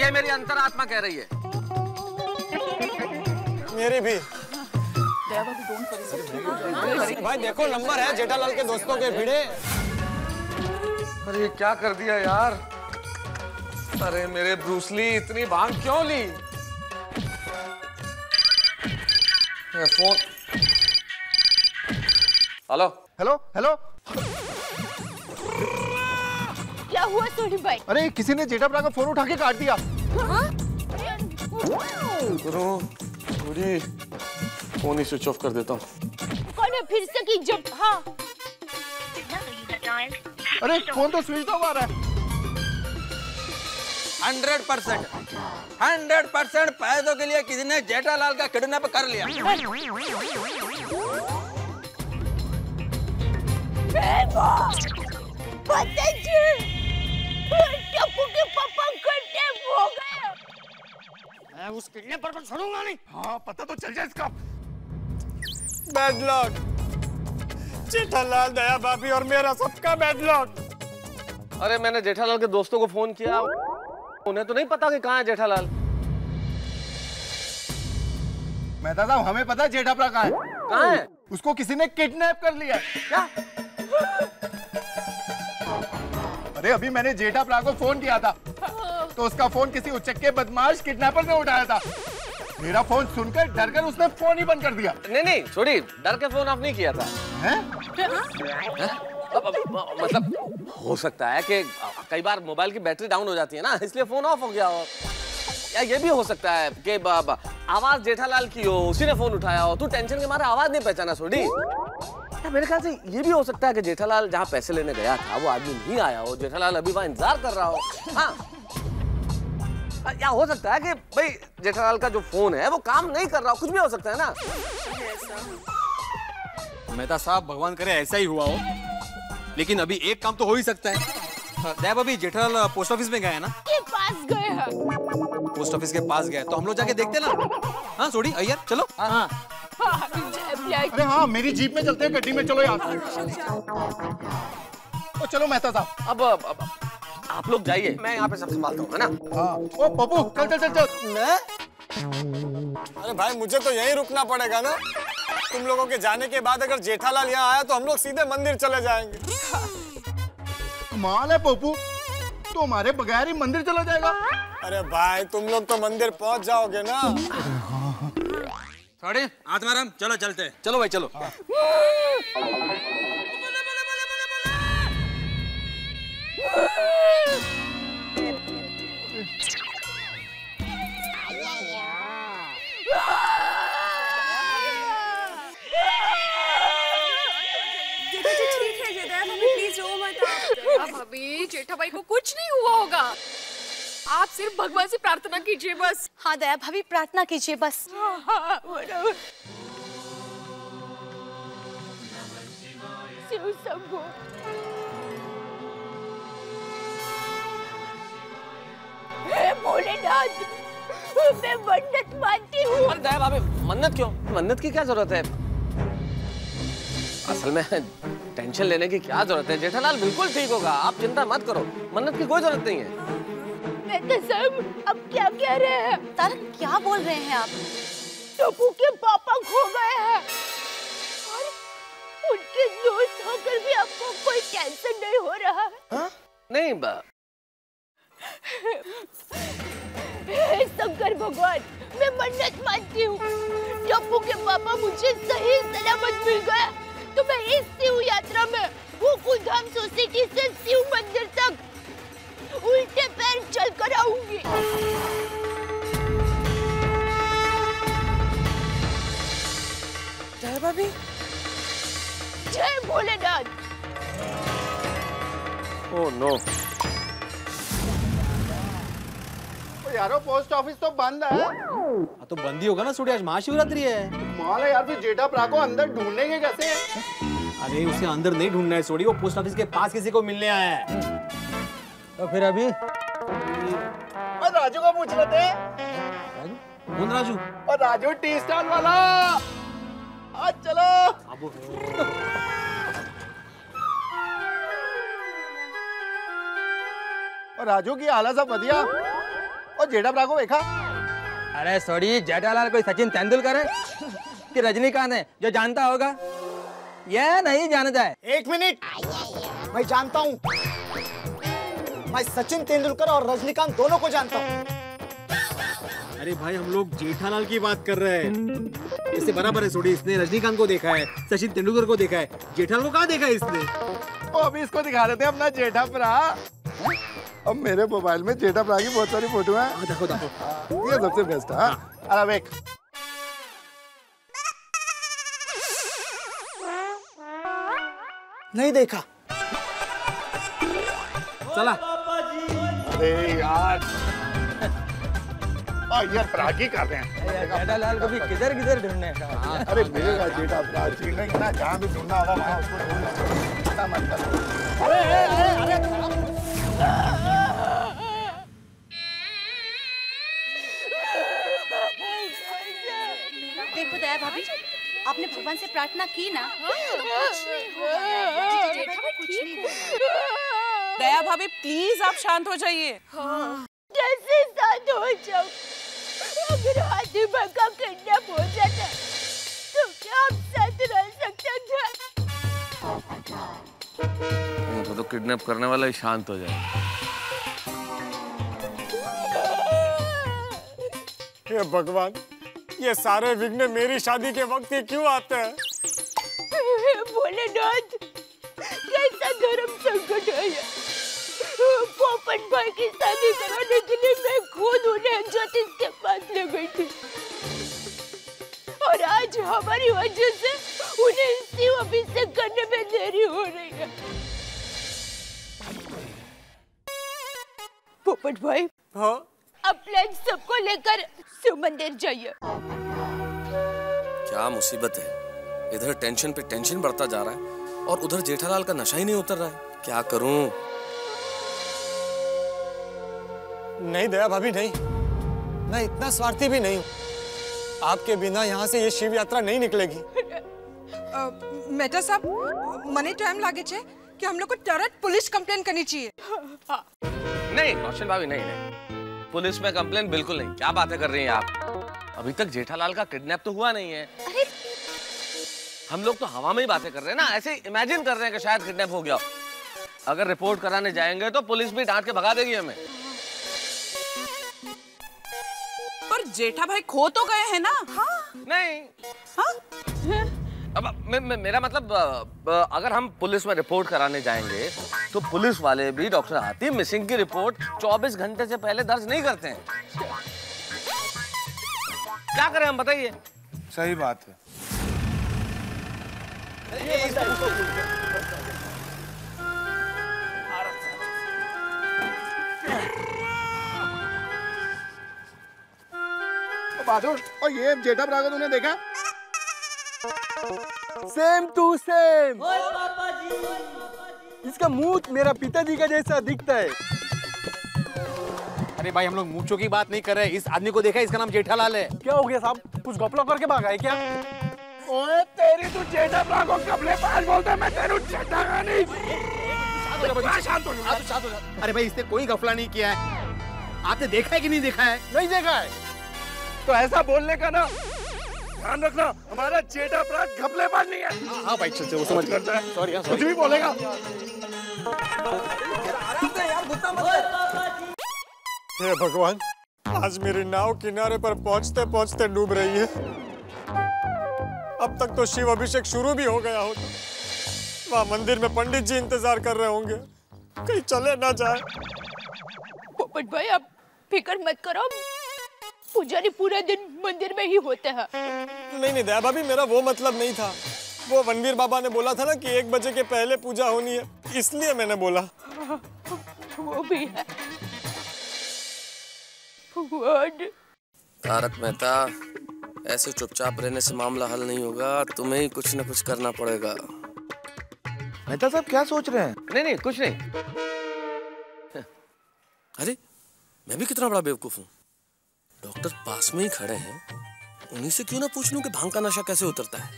ये मेरी अंतरात्मा कह रही है। मेरी भी। भाई देखो नंबर है जेठालाल के दोस्तों के भिड़े। अरे ये क्या कर दिया यार? अरे मेरे ब्रूसली इतनी भाँग क्यों ली? फ़ोन। हेलो? Hello hello. क्या हुआ सोनी भाई? अरे किसी ने जेठा भरा का फ़ोन उठा के काट दिया। थोड़ी फ़ोन ही स्विच ऑफ़ कर देता हूँ। कौन है फिर से की जब हाँ। अरे फ़ोन तो स्विच ऑफ़ आ रहा है हंड्रेड परसेंट। हंड्रेड परसेंट पैसों के लिए किसी ने जेठालाल का किडनैप कर लिया। टप्पू के पापा किडनैप हो गए। मैं उस किडनैपर को छोड़ूँगा नहीं। हाँ पता तो चल जाए इसका। Bad luck. जेठालाल दया भाभी और मेरा सबका बैड लक अरे मैंने जेठालाल के दोस्तों को फ़ोन किया। उन्हें तो नहीं पता कि कहाँ है जेठालाल। मेहता साहब हमें पता है जेठा भरा कहाँ है। कहाँ है? उसको किसी ने किडनैप कर लिया क्या? अरे अभी मैंने जेठा भरा को फ़ोन किया था। तो उसका फ़ोन किसी उचक्के बदमाश किडनैपर ने उठाया था। मेरा फ़ोन सुनकर डरकर उसने फ़ोन ही बंद कर दिया। नहीं नहीं छोड़ी डर के फ़ोन ऑफ़ नहीं किया था। हैं? अब, अब, अब, मतलब हो सकता है कि कई बार मोबाइल की बैटरी डाउन हो जाती है ना इसलिए फ़ोन ऑफ़ हो गया हो। या ये भी हो सकता है कि आवाज़ जेठालाल की हो उसी ने फ़ोन उठाया हो। तू टेंशन के मारे आवाज़ नहीं पहचाना सोडी या मेरे ख्याल से ये भी हो सकता है कि जेठालाल जहाँ पैसे लेने गया था वो आदमी नहीं आया हो। जेठालाल अभी वहाँ इंतज़ार कर रहा हो। हाँ या हो सकता है कि भाई जेठालाल का जो फ़ोन है वो काम नहीं कर रहा कुछ भी हो सकता है ना? मेहता साहब भगवान करे ऐसा ही हुआ हो। लेकिन अभी एक काम तो हो ही सकता है। हाँ, दया भाभी जेठालाल पोस्ट ऑफ़िस में गए ना? के पास गए पोस्ट ऑफ़िस के पास गए तो हम लोग जाके देखते ना? हाँ सोड़ी अयर चलो। हाँ। अरे हाँ मेरी जीप में चलते हैं गड्डी में चलो यार तो चलो मेहता साहब। अब, अब, अब। आप लोग जाइए मैं यहाँ पे सब संभालता हूँ है ना? हाँ। ओ पप्पू चल चल चल चल। मैं? अरे भाई मुझे तो यही रुकना पड़ेगा ना। तुम लोगों के जाने के बाद अगर जेठालाल यहाँ आया तो हम लोग सीधे मंदिर चले जाएँगे। कमाल है पप्पू। तो हमारे बगैर ही मंदिर चला जाएगा। अरे भाई तुम लोग तो मंदिर पहुँच जाओगे ना। थोड़ी आत्माराम चलो चलते। चलो भाई चलो। है। भाई को कुछ नहीं हुआ होगा आप सिर्फ़ भगवान से प्रार्थना कीजिए बस हाँ दया भाभी प्रार्थना कीजिए बस शिव शंभो भोलेनाथ। मैं मन्नत मानती हूँ। अरे दया भाभी मन्नत क्यों? मन्नत की क्या ज़रूरत है? असल में टेंशन लेने की क्या ज़रूरत है? जेठालाल बिल्कुल ठीक होगा आप चिंता मत करो मन्नत की कोई ज़रूरत नहीं है। मैं कसम अब क्या कह रहे हैं? तारा क्या बोल रहे हैं आप? टप्पू के पापा खो गए हैं। और उनके दोस्त होकर भी आपको कोई टेंशन नहीं हो रहा है। नहीं बा कर भगवान, मैं मन्नत मानती हूँ। टप्पू के पापा मुझे सही सलामत मिल गया तो मैं इस यात्रा में गोकुल धाम सोसाइटी से पोस्ट ऑफ़िस तो बंद है। हाँ, तो बंदी होगा ना सूर्य आज महाशिवरात्रि है। कमाल है यार फिर जेठा प्रा को अंदर ढूंढेंगे कैसे? अरे उसे अंदर नहीं ढूंढना है सोडी वो पोस्ट ऑफ़िस के पास किसी को मिलने आया है। तो फिर अभी? और राजू को पूछ रहे थे कौन राजू? और राजू टी स्टाल वाला। आज चलो। और राजू की हालत सब बढ़िया। और जेठा को देखा अरे सॉरी जेठालाल कोई सचिन तेंदुलकर है? कि रजनीकांत है जो जानता होगा? यह नहीं जानता है। एक मिनट। मैं जानता हूँ। मैं सचिन तेंदुलकर और रजनीकांत दोनों को जानता हूँ। अरे भाई हम लोग जेठालाल की बात कर रहे हैं। इससे बराबर है सोडी इसने रजनीकांत को देखा है सचिन तेंदुलकर को देखा है। जेठालाल को कहा देखा है इसने? ओ अभी इसको दिखा देते थे अपना जेठा प्रा अब मेरे मोबाइल में जेठा प्रा की बहुत सारी फ़ोटो है। देखो देखो। ये सबसे बेस्ट है? हाँ? अरे वेक नहीं देखा। चला। अरे यार। यार प्रागी कर रहे हैं। जेठालाल को भी किधर किधर ढूँढने का अरे मिलेगा जेठा ना जहाँ भी ढूंढना होगा वहाँ उसको ढूंढना। मत करो। अरे अरे अरे देखो दया भाभी आपने भगवान से प्रार्थना की ना? दया भाभी प्लीज़ आप शांत हो जाइए। कैसे साथ हो जाऊँ अगर हाथी का हो जाता तो क्या आप साथ रह सकते थे तो, तो किडनैप करने वाला ही शांत हो जाए। हे भगवान ये सारे विघ्न मेरी शादी के वक्त ही क्यों आते हैं? भोलेनाथ कैसा धर्म संकट है ये। पोपट भाई की शादी कराने के लिए मैं खुद उन्हें ज्योतिष के पास ले गई थी। और आज हमारी वजह से उन्हें शिव अभिषेक करने में देरी हो रही है पोपट भाई हाँ अपने सबको लेकर शिव मंदिर जाइए क्या मुसीबत है? इधर टेंशन पे टेंशन बढ़ता जा रहा है और उधर जेठालाल का नशा ही नहीं उतर रहा है। क्या करूँ? नहीं दया भाभी नहीं। मैं इतना स्वार्थी भी नहीं हूँ। आपके बिना यहाँ से ये शिव यात्रा नहीं निकलेगी। मेहता साहब મને ટાઈમ લાગે છે કે हम लोग को तुरंत पुलिस कंप्लेन करनी चाहिए नहीं रोशन भाभी नहीं नहीं पुलिस में कंप्लेन बिल्कुल नहीं क्या बातें कर रही हैं आप अभी तक जेठालाल का किडनैप तो हुआ नहीं है हम लोग तो हवा में ही बातें कर रहे हैं ना ऐसे इमेजिन कर रहे हैं कि शायद किडनैप हो गया हो। अगर रिपोर्ट कराने जाएंगे तो पुलिस भी डांट के भगा देगी हमें पर जेठा भाई खो तो गए हैं ना हाँ नहीं अब मे, मे, मेरा मतलब अगर हम पुलिस में रिपोर्ट कराने जाएँगे तो पुलिस वाले भी डॉक्टर आती मिसिंग की रिपोर्ट 24 घंटे से पहले दर्ज नहीं करते हैं। क्या करें हम बताइए? सही बात है। ओ बादुर और ये जेठा प्रागा तूने देखा? सेम टू सेम इसका मुँह मेरा पिताजी का जैसा दिखता है। अरे भाई हम लोग मूछों की बात नहीं कर रहे इस आदमी को देखा इसका नाम जेठालाल है। क्या हो गया साहब? कुछ गपलो करके भागा है क्या? ओए तेरी तू जेठा प्रागो कपले पास बोलता है मैं तेरू जेठा का नहीं। शांत हो जा, शांत हो जा। अरे भाई इसने कोई गफला नहीं किया है। आपने देखा है कि नहीं देखा है? नहीं देखा है। तो ऐसा बोलने का ना ध्यान रखना हमारा जेठा प्राग घपले पास नहीं है। हाँ भाई चल चल वो समझ करता है। सॉरी कुछ भी बोलेगा। हे भगवान आज मेरी नाव किनारे पर पहुँचते पहुँचते डूब रही है। अब तक तो शिव अभिषेक शुरू भी हो गया हो वहाँ मंदिर में पंडित जी इंतज़ार कर रहे होंगे। कहीं चले ना जाए। पोपट भाई आप फ़िक्र मत करो। पुजारी पूरे दिन मंदिर में ही होते हैं। नहीं नहीं दया भाभी मेरा वो मतलब नहीं था। वो वनवीर बाबा ने बोला था ना कि एक बजे के पहले पूजा होनी है इसलिए मैंने बोला। वो भी है। तारक मेहता ऐसे चुपचाप रहने से मामला हल नहीं होगा तुम्हें ही कुछ न कुछ करना पड़ेगा। मेहता साहब क्या सोच रहे हैं? नहीं नहीं कुछ नहीं। अरे मैं भी कितना बड़ा बेवकूफ़ हूँ। डॉक्टर पास में ही खड़े हैं। उन्हीं से क्यों ना पूछ लूँ कि भाँग का नशा कैसे उतरता है?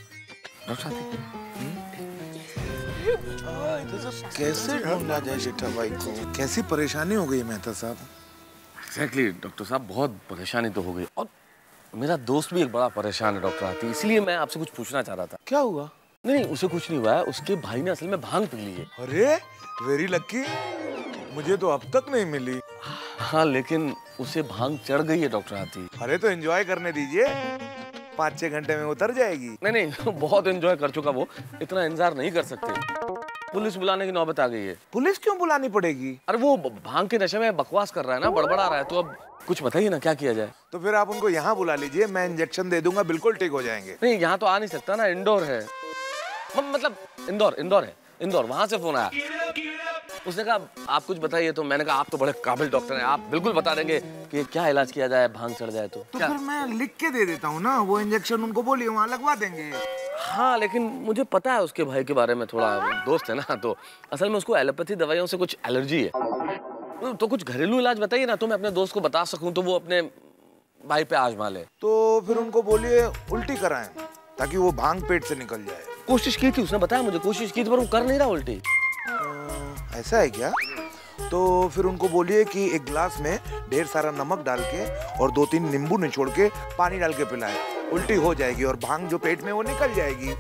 कैसे ढूंढा जाए जेठा भाई को? कैसी परेशानी हो गई मेहता साहब? एग्जैक्टली डॉक्टर साहब बहुत परेशानी तो हो गई। और मेरा दोस्त भी एक बड़ा परेशान है डॉक्टर आती इसलिए मैं आपसे कुछ पूछना चाह रहा था। क्या हुआ? नहीं नहीं उसे कुछ नहीं हुआ है। उसके भाई ने असल में भाँग पी ली है। अरे वेरी लक्की मुझे तो अब तक नहीं मिली। हाँ लेकिन उसे भाँग चढ़ गई है डॉक्टर हाथी। अरे तो एंजॉय करने दीजिए। पाँच छह घंटे में उतर जाएगी। नहीं नहीं बहुत एंजॉय कर चुका वो। इतना इंतज़ार नहीं कर सकते। पुलिस बुलाने की नौबत आ गई है। पुलिस क्यों बुलानी पड़ेगी? अरे वो भाँग के नशे में बकवास कर रहा है ना बड़बड़ा रहा है तो अब कुछ बताइए ना क्या किया जाए? तो फिर आप उनको यहाँ बुला लीजिए मैं इंजेक्शन दे दूँगा बिल्कुल ठीक हो जाएँगे। नहीं यहाँ तो आ नहीं सकता ना इंडोर है। मतलब इंदौर इंदौर है इंदौर वहाँ से फ़ोन आया। उसने कहा आप कुछ बताइए तो। मैंने कहा आप तो बड़े काबिल डॉक्टर हैं। आप बिल्कुल बता देंगे कि क्या इलाज किया जाए भाँग चढ़ जाए तो। तो क्या? फिर मैं लिख के दे देता हूँ ना वो इंजेक्शन उनको बोलिए वहाँ लगवा देंगे। हाँ लेकिन मुझे पता है उसके भाई के बारे में थोड़ा दोस्त है ना तो असल में उसको एलोपैथी दवाइयों से कुछ एलर्जी है। तो कुछ घरेलू इलाज बताइए ना तो मैं अपने दोस्त को बता सकूँ तो वो अपने भाई पे आजमा ले। तो फिर उनको बोलिए उल्टी कराएँ ताकि वो भाँग पेट से निकल जाए। कोशिश की थी उसने बताया मुझे कोशिश की थी पर वो कर नहीं रहा उल्टी। ऐसा है क्या? तो फिर उनको बोलिए कि एक गिलास में ढेर सारा नमक डाल के और दो तीन नींबू निचोड़ के पानी डाल के पिलाए। उल्टी हो जाएगी और भाँग जो पेट में वो निकल जाएगी।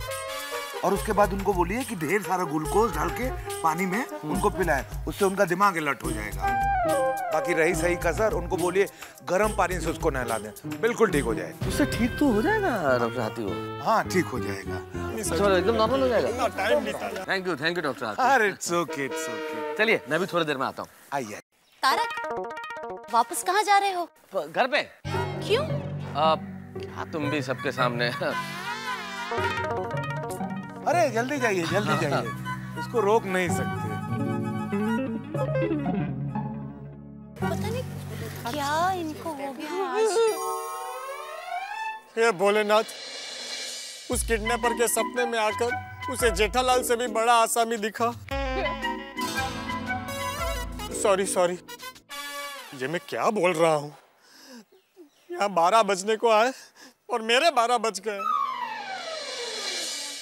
और उसके बाद उनको बोलिए कि ढेर सारा ग्लूकोज डाल के पानी में उनको पिलाए। उससे उनका दिमाग अलर्ट हो जाएगा। बाकी रही सही कसर उनको बोलिए गर्म पानी से उसको नहला दें। बिल्कुल ठीक हो जाए उससे ठीक तो हो जाएगा डॉक्टर वो। हाँ ठीक हो जाएगा। एकदम नॉर्मल हो जाएगा। Thank you thank you doctor अरे इट्स ओके इट्स ओके चलिए मैं भी थोड़ी देर में आता हूँ। आइए। तारक वापस कहाँ जा रहे हो? घर पे? क्यों? क्या तुम भी सबके सामने। अरे जल्दी जाइए जल्दी जाइए। इसको रोक नहीं सकते। पता नहीं क्या इनको हो गया आज। हे भोलेनाथ, उस किडनैपर के सपने में आकर उसे जेठालाल से भी बड़ा आसामी दिखा। सॉरी सॉरी, ये मैं क्या बोल रहा हूँ? यहाँ बारह बजने को आए और मेरे बारह बज गए।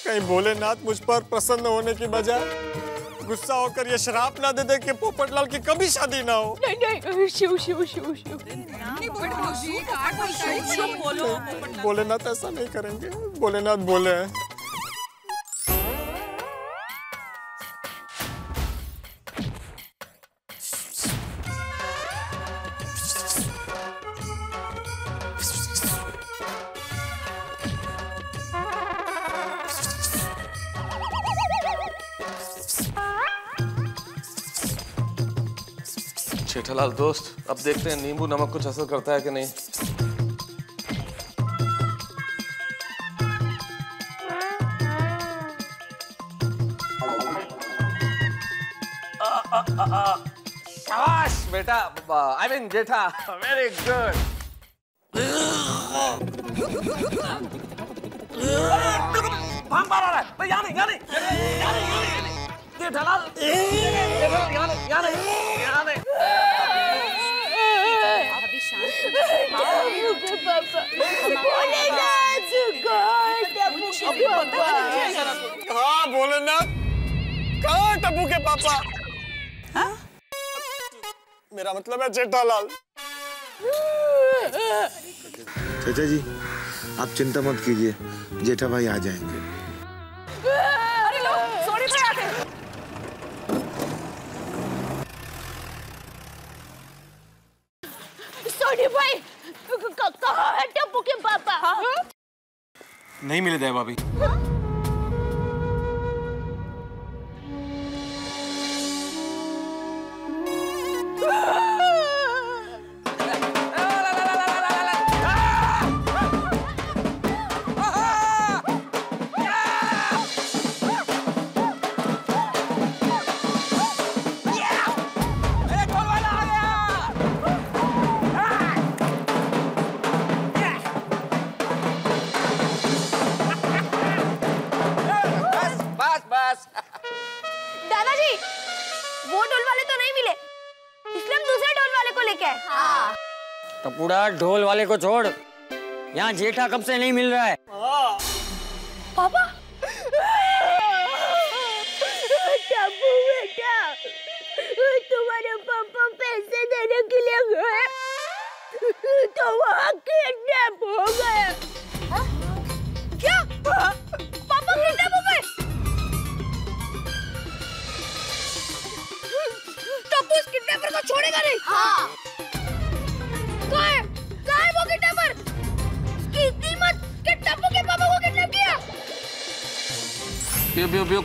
कहीं भोलेनाथ मुझ पर प्रसन्न होने की बजाय गुस्सा होकर ये शराब ना दे दे कि पोपटलाल की कभी शादी ना हो नहीं नहीं शिव शिव शिव शिव बोलेनाथ ऐसा नहीं करेंगे भोलेनाथ बोले हैं जेठालाल दोस्त, अब देखते हैं नींबू नमक कुछ असर करता है कि नहीं। शाबाश बेटा I mean Jetha very good भाग मार रहा है। यहाँ नहीं यहाँ नहीं। यहाँ नहीं हाँ भोलेनाथ कहाँ टप्पू के पापा? मेरा मतलब है जेठालाल। चाचा जी आप चिंता मत कीजिए जेठा भाई आ जाएँगे अरे लो सोनी भाई आते सोनी भाई क- क- कहाँ है? टप्पू के पापा हाँ? नहीं मिले दया भाभी। बस को छोड़। यहाँ जेठा कब से नहीं मिल रहा है। पापा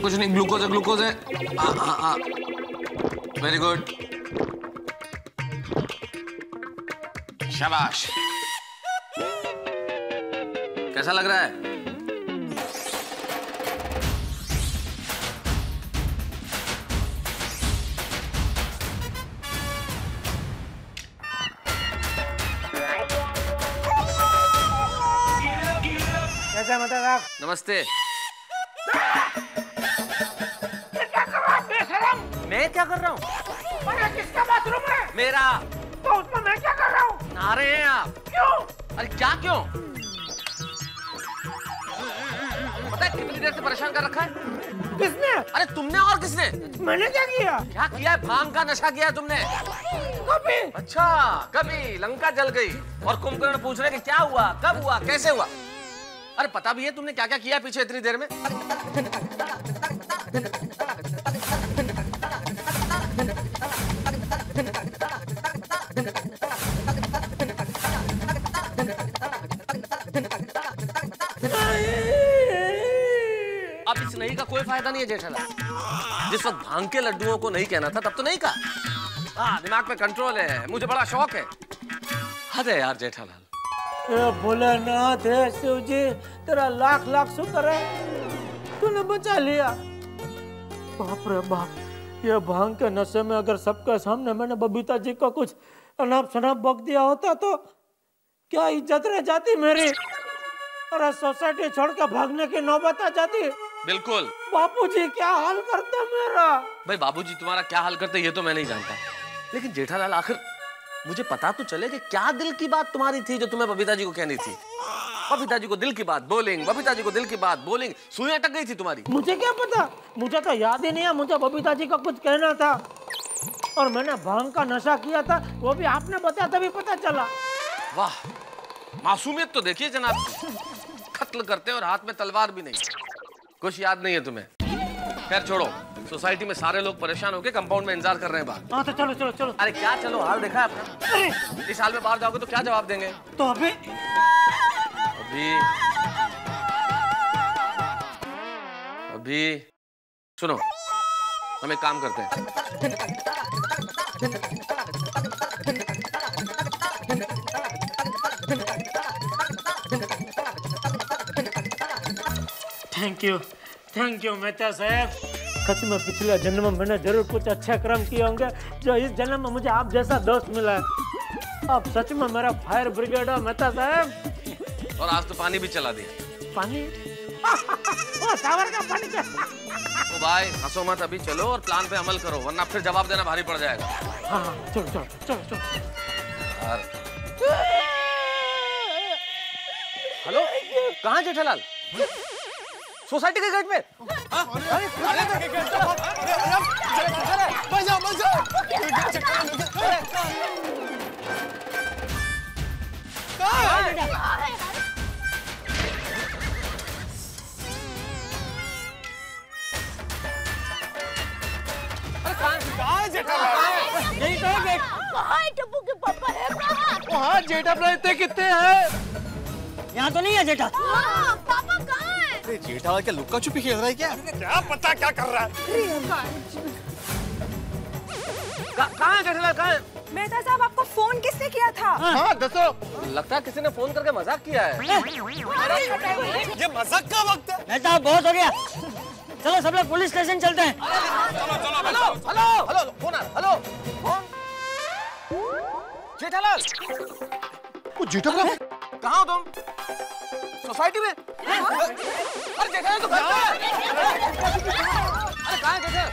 कुछ नहीं ग्लूकोज है ग्लूकोज है। वेरी गुड शाबाश। कैसा लग रहा है? मतलब नमस्ते। मैं क्या कर रहा हूँ? किसका बाथरूम है? मेरा। तो उसमें मैं क्या कर रहा हूँ? नहा रहे हैं आप। क्यों? अरे क्या क्यों? पता है कितनी देर से परेशान कर रखा है? किसने? अरे तुमने और किसने? मैंने क्या किया? क्या किया है? भाँग का नशा किया है तुमने? कभी। अच्छा कभी। लंका जल गई। और कुंभकर्ण पूछ रहे कि क्या हुआ? कब हुआ? कैसे हुआ? अरे पता भी है तुमने क्या क्या किया पीछे इतनी देर में? कोई फ़ायदा नहीं है, जेठालाल। जिस वक्त भाँग के लड्डुओं को नहीं कहना था, तब तो नहीं कहा। हाँ दिमाग पे कंट्रोल है। मुझे बड़ा शौक है। हद है यार, जेठालाल। भोलेनाथ, हे शिव जी तेरा लाख लाख शुक्र है। तूने बचा लिया। बाप रे बाप, ये भाँग के नशे में अगर सबके सामने मैंने बबीता जी को कुछ अनाप शनाप बक दिया होता तो क्या इज़्ज़त रह जाती मेरी? अरे सोसाइटी छोड़ के भागने की नौबत आ जाती? बिल्कुल। बापूजी क्या हाल करते मेरा? भाई बाबूजी तुम्हारा क्या हाल करते ये तो मैं नहीं जानता। लेकिन जेठालाल आखिर मुझे पता तो चले कि क्या दिल की बात तुम्हारी थी जो तुम्हें बबीता जी को कहनी थी। बबीता जी को दिल की बात बोलिंग बबीता जी को दिल की बात बोलिंग। सुई अटक गई थी तुम्हारी। मुझे क्या पता? मुझे तो याद ही नहीं है मुझे बबीता जी का कुछ कहना था। और मैंने भाँग का नशा किया था वो भी आपने बताया तभी पता चला। वाह मासूमियत तो देखिए जनाब। कत्ल करते हैं और हाथ में तलवार भी नहीं। कुछ याद नहीं है तुम्हें। खैर छोड़ो सोसाइटी में सारे लोग परेशान होकर कंपाउंड में इंतज़ार कर रहे हैं बाहर हाँ तो चलो चलो चलो। अरे क्या चलो हाल देखा है आपने? इस हाल में बाहर जाओगे तो क्या जवाब देंगे? तो अभी अभी अभी सुनो हम एक काम करते हैं। Thank you thank you Mehta साहब सच में पिछले जन्म में मैंने ज़रूर कुछ अच्छे कर्म किए होंगे जो इस जन्म में मुझे आप जैसा दोस्त मिला है आप सच में मेरा फायर ब्रिगेड हो मेहता साहब और आज तो पानी भी चला दिया पानी ओ सावर का पानी ओ भाई हंसो मत अभी चलो और प्लान पे अमल करो वरना फिर जवाब देना भारी पड़ जाएगा हाँ हाँ, चलो चलो चलो चलो हेलो कहाँ जेठालाल सोसाइटी के गेट में बजा बजा यही तो है गेट कहाँ है टप्पू के पापा है वहाँ जेठा इतने कितने हैं यहाँ तो नहीं है जेठा हाँ, पापा कहाँ है अरे जेठालाल क्या लुक्का छुपी खेल रहा है क्या? क्या पता क्या कर रहा है? कहाँ जेठालाल कहाँ? मेहता साहब आपको फ़ोन किसने किया था? हाँ। दसो। लगता है किसी ने फ़ोन करके मज़ाक किया है। ये मज़ाक का वक्त है। मेहता बहुत हो गया। चलो सब लोग पुलिस स्टेशन चलते हैं। Hello hello. हेलो फ़ोन आ हेलो फ़ोन। जेठालाल। वो जेठालाल? कहाँ हो तुम सोसाइटी में अरे तो घर है अरे कहाँ है है?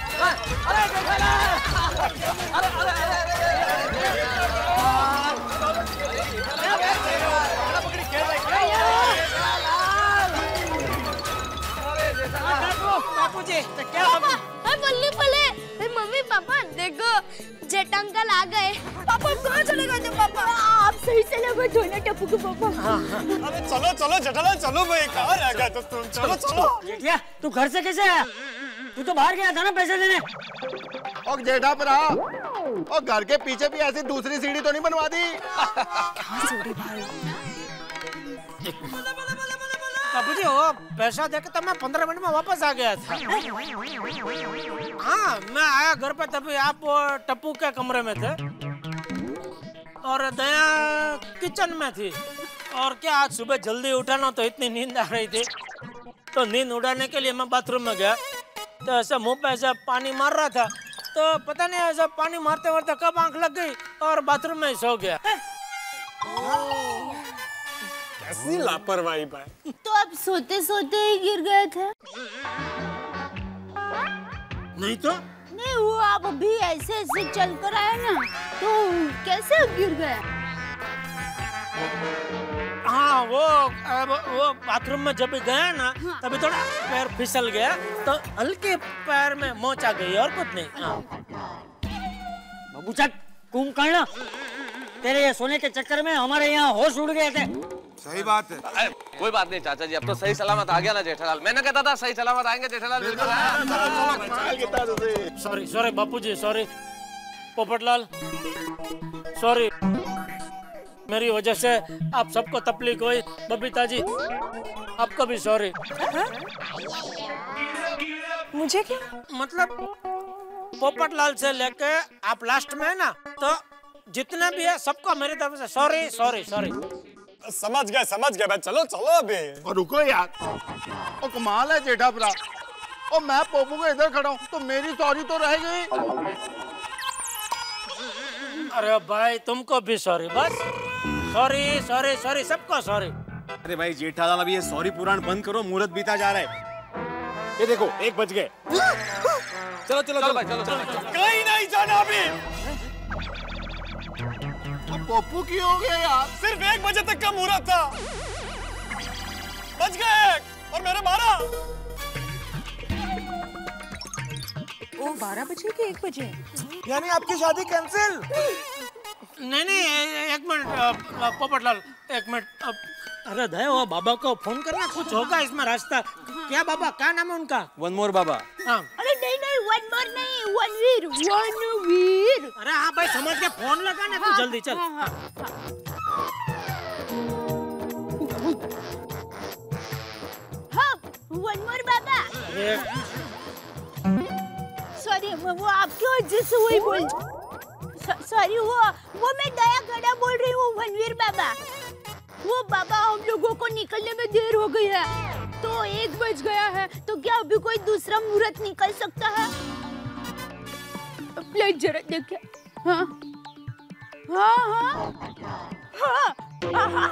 अरे अरे अरे अरे तो क्या पापा अरे देखो जेठ अंकल आ गए। पापा कहाँ चले गए थे पापा? आप सही से लगे तो ना टप्पू के पापा। अरे चलो चलो जेठालाल चलो भाई कहाँ रह गए तो तुम? चलो चलो। जेठिया तू घर से कैसे आया? तू तो बाहर गया था ना पैसे देने और जेठा पर आ और घर के पीछे भी ऐसी दूसरी सीढ़ी तो नहीं बनवा दी? जी वो पैसा देके तो मैं पंद्रह मिनट में वापस आ गया था। हाँ मैं आया घर पे तभी आप टप्पू के कमरे में थे। और दया किचन में थी। और क्या आज सुबह जल्दी उठाना तो इतनी नींद आ रही थी? तो नींद उड़ाने के लिए मैं बाथरूम में गया। तो ऐसा मुँह पे ऐसा पानी मार रहा था। तो पता नहीं ऐसा पानी मारते मारते कब आँख लग गई और बाथरूम में ही सो गया। कैसी लापरवाही भाई। तो आप सोते सोते ही गिर गए थे। नहीं तो? नहीं वो आप अभी ऐसे ऐसे चल कर आए ना तो कैसे गिर गए? हाँ वो वो बाथरूम में जब गया ना तभी थोड़ा पैर फिसल गया तो हल्के पैर में मोच आ गई और कुछ नहीं। हाँ। बाबू चक कुंभकर्ण तेरे ये सोने के चक्कर में हमारे यहाँ होश उड़ गए थे। सही बात है। अरे, कोई बात नहीं चाचा जी अब तो सही सलामत आ गया ना जेठालाल। मैंने कहता था सही सलामत आएँगे जेठालाल बिल्कुल sorry sorry Bapu ji sorry Popatlal sorry मेरी वजह से आप सबको तकलीफ़ हुई बबीता जी। आपको भी सॉरी मुझे क्या? मतलब पोपटलाल से लेके आप लास्ट में है ना तो जितना भी है सबको मेरी तरफ़ से सॉरी सॉरी सॉरी समझ गए समझ गए भाई। चलो चलो अभी। और रुको यार। ओ कमाल है जेठा भरा और मैं पोपू को इधर खड़ा हूँ तो मेरी सॉरी तो रह गई अरे भाई तुमको भी सॉरी बस। सॉरी सॉरी सॉरी सबको सॉरी। अरे भाई जेठालाल अभी ये सॉरी पुराण बंद करो मुहूर्त बीता जा रहा है। ये देखो एक बज गए। चलो चलो चलो। भाई चलो चलो। कहीं नहीं जाना अभी। पोपू की हो गया यार। सिर्फ़ एक बजे तक का मुहूर्त था। बच गए एक और मेरे मारा। ओ बारह बजे के एक बजे? यानी आपकी शादी कैंसिल नहीं नहीं एक मिनट पोपटलाल एक मिनट अरे दया वो बाबा को फ़ोन करना कुछ होगा इसमें रास्ता? क्या बाबा क्या नाम है उनका? वन मोर बाबा। हाँ। अरे नहीं नहीं वन मोर नहीं वन वीर वन वीर अरे हाँ भाई समझ के फ़ोन लगा ना तू जल्दी चल। हाँ, हाँ, हाँ। वन मोर बाबा। सॉरी वो आपकी वजह से वही बोल सॉरी वो वो मैं दया गड़ा बोल रही हूँ वनवीर बाबा। वो बाबा हम लोगों को निकलने में देर हो गई है। तो एक बज गया है तो क्या अभी कोई दूसरा मुहूर्त निकल सकता है? प्लेट जरा देखिए। हाँ। हाँ हाँ। हाँ। हाँ, हाँ।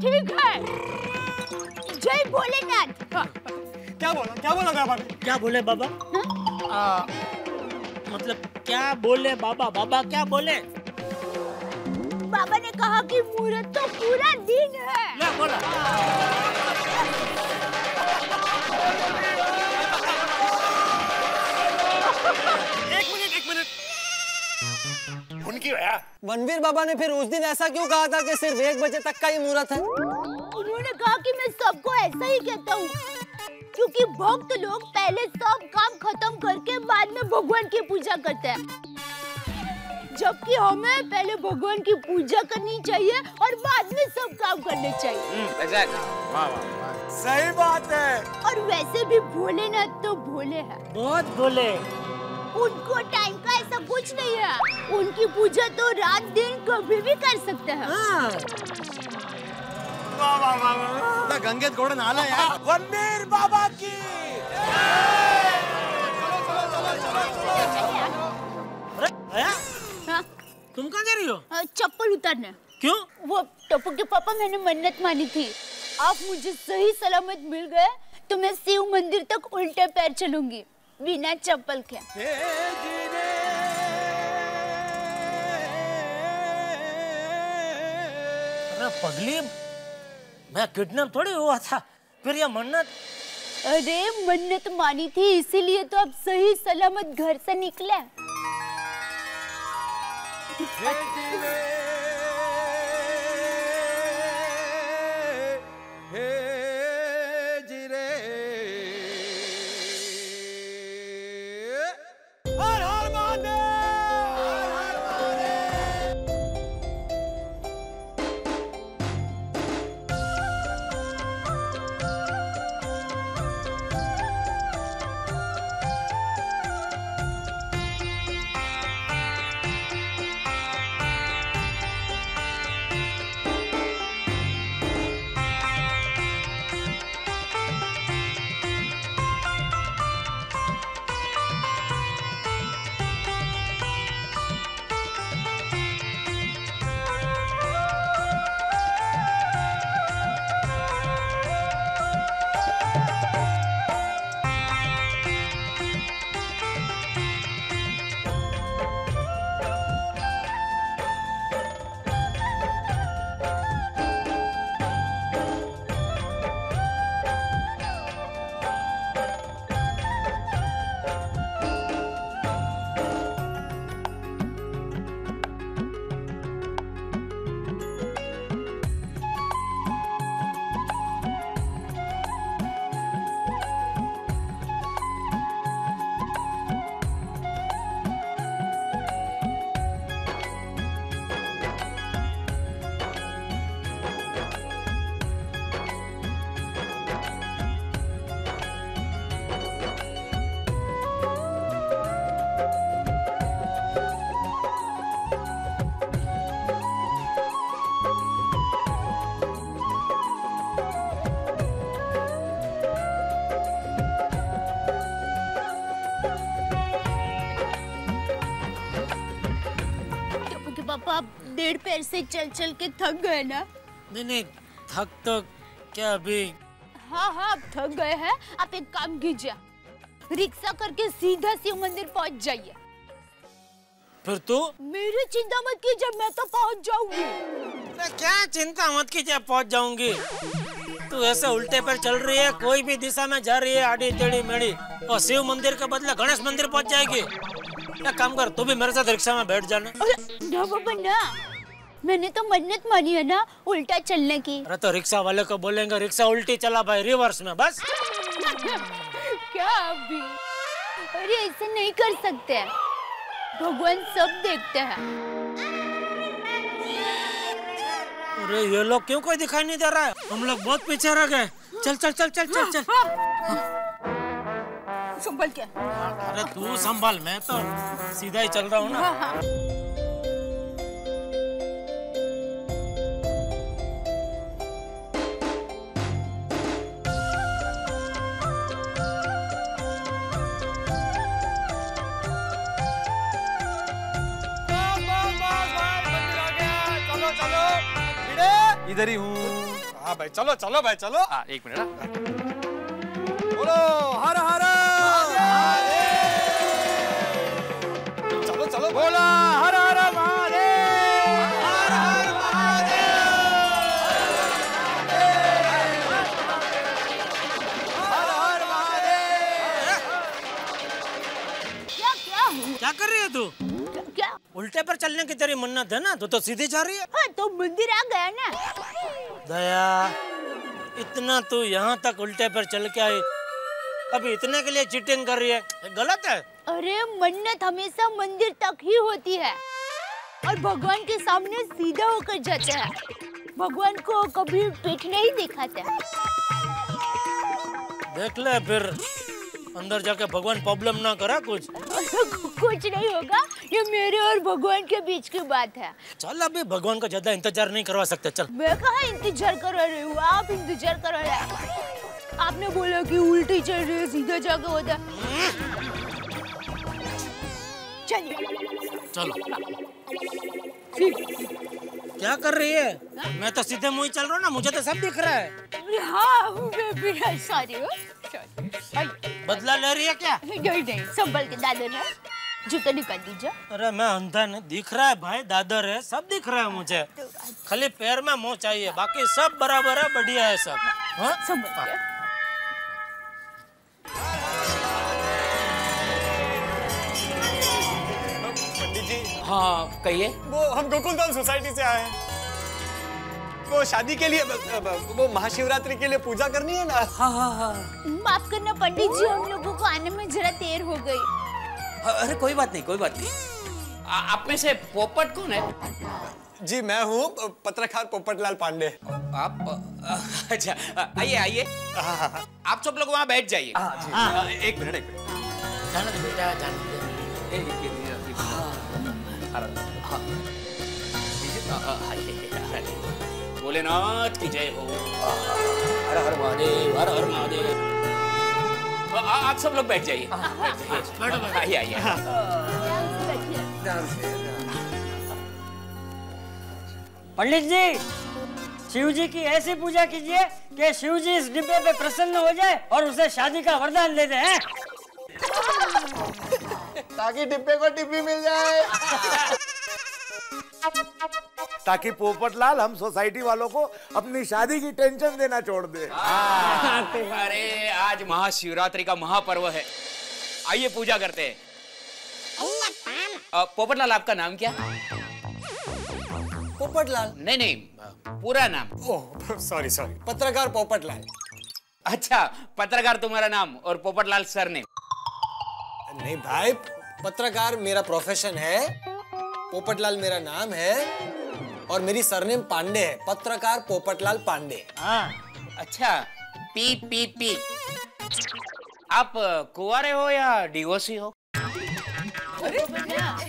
ठीक है। जय भोलेनाथ। हाँ, क्या बोला क्या बोला बाबा? क्या बोले बाबा? आ, मतलब क्या बोले बाबा? बाबा क्या बोले? बाबा ने कहा कि मुहूर्त तो पूरा दिन है। क्या बोला। एक मिनट एक मिनट। उनकी भैया बाबा ने फिर उस दिन ऐसा क्यों कहा था कि सिर्फ़ एक बजे तक का ही मुहूर्त है? उन्होंने कहा कि मैं सबको ऐसा ही कहता हूँ क्योंकि भक्त लोग पहले सब काम खत्म करके बाद में भगवान की पूजा करते हैं। जबकि हमें पहले भगवान की पूजा करनी चाहिए और बाद में सब काम करने चाहिए। सही बात है। और वैसे भी भोलेनाथ तो भोले हैं। बहुत बोले उनको टाइम का ऐसा कुछ नहीं है। उनकी पूजा तो रात दिन कभी भी कर सकते हैं। वाह वाह वाह वाह। गंगे घोड़े नाला यार। वनवीर बाबा की। हाँ? तुम कहाँ जा रही हो? चप्पल उतारने। क्यों? वो टप्पू के पापा मैंने मन्नत मानी थी। आप मुझे सही सलामत मिल गए तो मैं शिव मंदिर तक उल्टे पैर चलूँगी बिना चप्पल के। अरे पगली मैं किडनैप थोड़ी हुआ था फिर ये मन्नत। अरे मन्नत मानी थी इसीलिए तो आप सही सलामत घर से निकले। हर आप डेढ़ पैर से चल चल के थक गए ना? नहीं नहीं थक तो क्या अभी? हाँ हाँ आप थक गए हैं। आप एक काम कीजिए रिक्शा करके सीधा शिव मंदिर पहुँच जाइए। फिर तू? मेरी चिंता मत कीजिए मैं तो पहुँच जाऊँगी। क्या चिंता मत कीजिए पहुँच जाऊँगी। तू ऐसे उल्टे पर चल रही है कोई भी दिशा में जा रही है आड़ी टेढ़ी मेढ़ी और शिव मंदिर के बदले गणेश मंदिर पहुँच जाएगी। एक काम कर तू भी मेरे साथ रिक्शा में बैठ जाना ना। बाबा ना मैंने तो मन्नत मानी है ना उल्टा चलने की। अरे तो रिक्शा वाले को बोलेंगे रिक्शा उल्टी चला भाई रिवर्स में बस। क्या अभी अरे ऐसे नहीं कर सकते। भगवान सब देखते हैं। अरे ये लोग क्यों कोई दिखाई नहीं दे रहा है? हम लोग बहुत पीछे रह गए। चल चल चल चल चल चल। संभल के। अरे तू संभाल मैं तो सीधा ही चल रहा हूँ ना। इधर ही हूँ। हाँ भाई चलो चलो भाई चलो। आ, एक मिनट हाँ। बोलो हर हर। उल्टे पर चलने की तेरी मन्नत है ना तू तो सीधी जा रही है। हाँ तो मंदिर आ गया ना। दया इतना तू यहाँ तक उल्टे पर चल के आई। अभी इतने के लिए चीटिंग कर रही है। गलत है? अरे मन्नत हमेशा मंदिर तक ही होती है। और भगवान के सामने सीधा होकर जाते हैं। भगवान को कभी पीठ नहीं दिखाते। देख ले फिर। अंदर जाके भगवान प्रॉब्लम ना करा कुछ। कुछ नहीं होगा ये मेरे और भगवान के बीच की बात है। चल अभी भगवान का ज़्यादा इंतज़ार नहीं करवा सकते चल। मैं कहा इंतज़ार कर रही हूँ? आप इंतज़ार कर रहे आपने बोला कि उल्टी चल रही है सीधा जाके होता चलिए। चलो। क्या कर रही है? मैं तो सीधे मुँह चल रहा हूँ ना मुझे तो सब दिख रहा है। हाँ सॉरी बदला ले रही है क्या? नहीं नहीं संभल के दादा ने जूते निकाल दीजिए। अरे मैं अंधा नहीं दिख रहा है भाई दादर है सब दिख रहा है मुझे। खाली पैर में मुँह चाहिए बाकी सब बराबर है बढ़िया है सब। हाँ? समझ जी। हाँ कहिए। वो हम गोकुल धाम सोसाइटी से आए हैं। वो शादी के लिए वो महाशिवरात्रि के लिए पूजा करनी है ना? हाँ हाँ हाँ। माफ़ करना पंडित जी हम लोगों को आने में जरा देर हो गई। अरे कोई बात नहीं कोई बात नहीं। आ- आप में से पोपट कौन है? जी मैं हूँ पत्रकार पोपटलाल पांडे। आप अच्छा आइए आइए। आप सब लोग वहाँ बैठ जाइए। हाँ, एक मिनट एक मिनट। भोलेनाथ की जय हो। हर हर महादेव हर हर महादेव। आप सब लोग बैठ जाइए। बैठ जाइए। आइए आइए। पंडित जी शिव जी की ऐसी पूजा कीजिए कि शिव जी इस डिब्बे पे प्रसन्न हो जाए और उसे शादी का वरदान दे दे हैं? ताकि डिब्बे को डिब्बी मिल जाए। ताकि पोपटलाल हम सोसाइटी वालों को अपनी शादी की टेंशन देना छोड़ दे। अरे आज महाशिवरात्रि का महापर्व है। आइए पूजा करते हैं। पोपटलाल आपका नाम क्या? पोपटलाल नहीं नहीं पूरा नाम। ओह सॉरी सॉरी पत्रकार पोपटलाल अच्छा पत्रकार तुम्हारा नाम और पोपटलाल सर ने नहीं भाई पत्रकार मेरा प्रोफेशन है पोपटलाल मेरा नाम है और मेरी सरनेम पांडे है पत्रकार पोपटलाल पांडे। अच्छा पी पी पी। आप कुंवारे हो या डिवोर्सी हो? अरे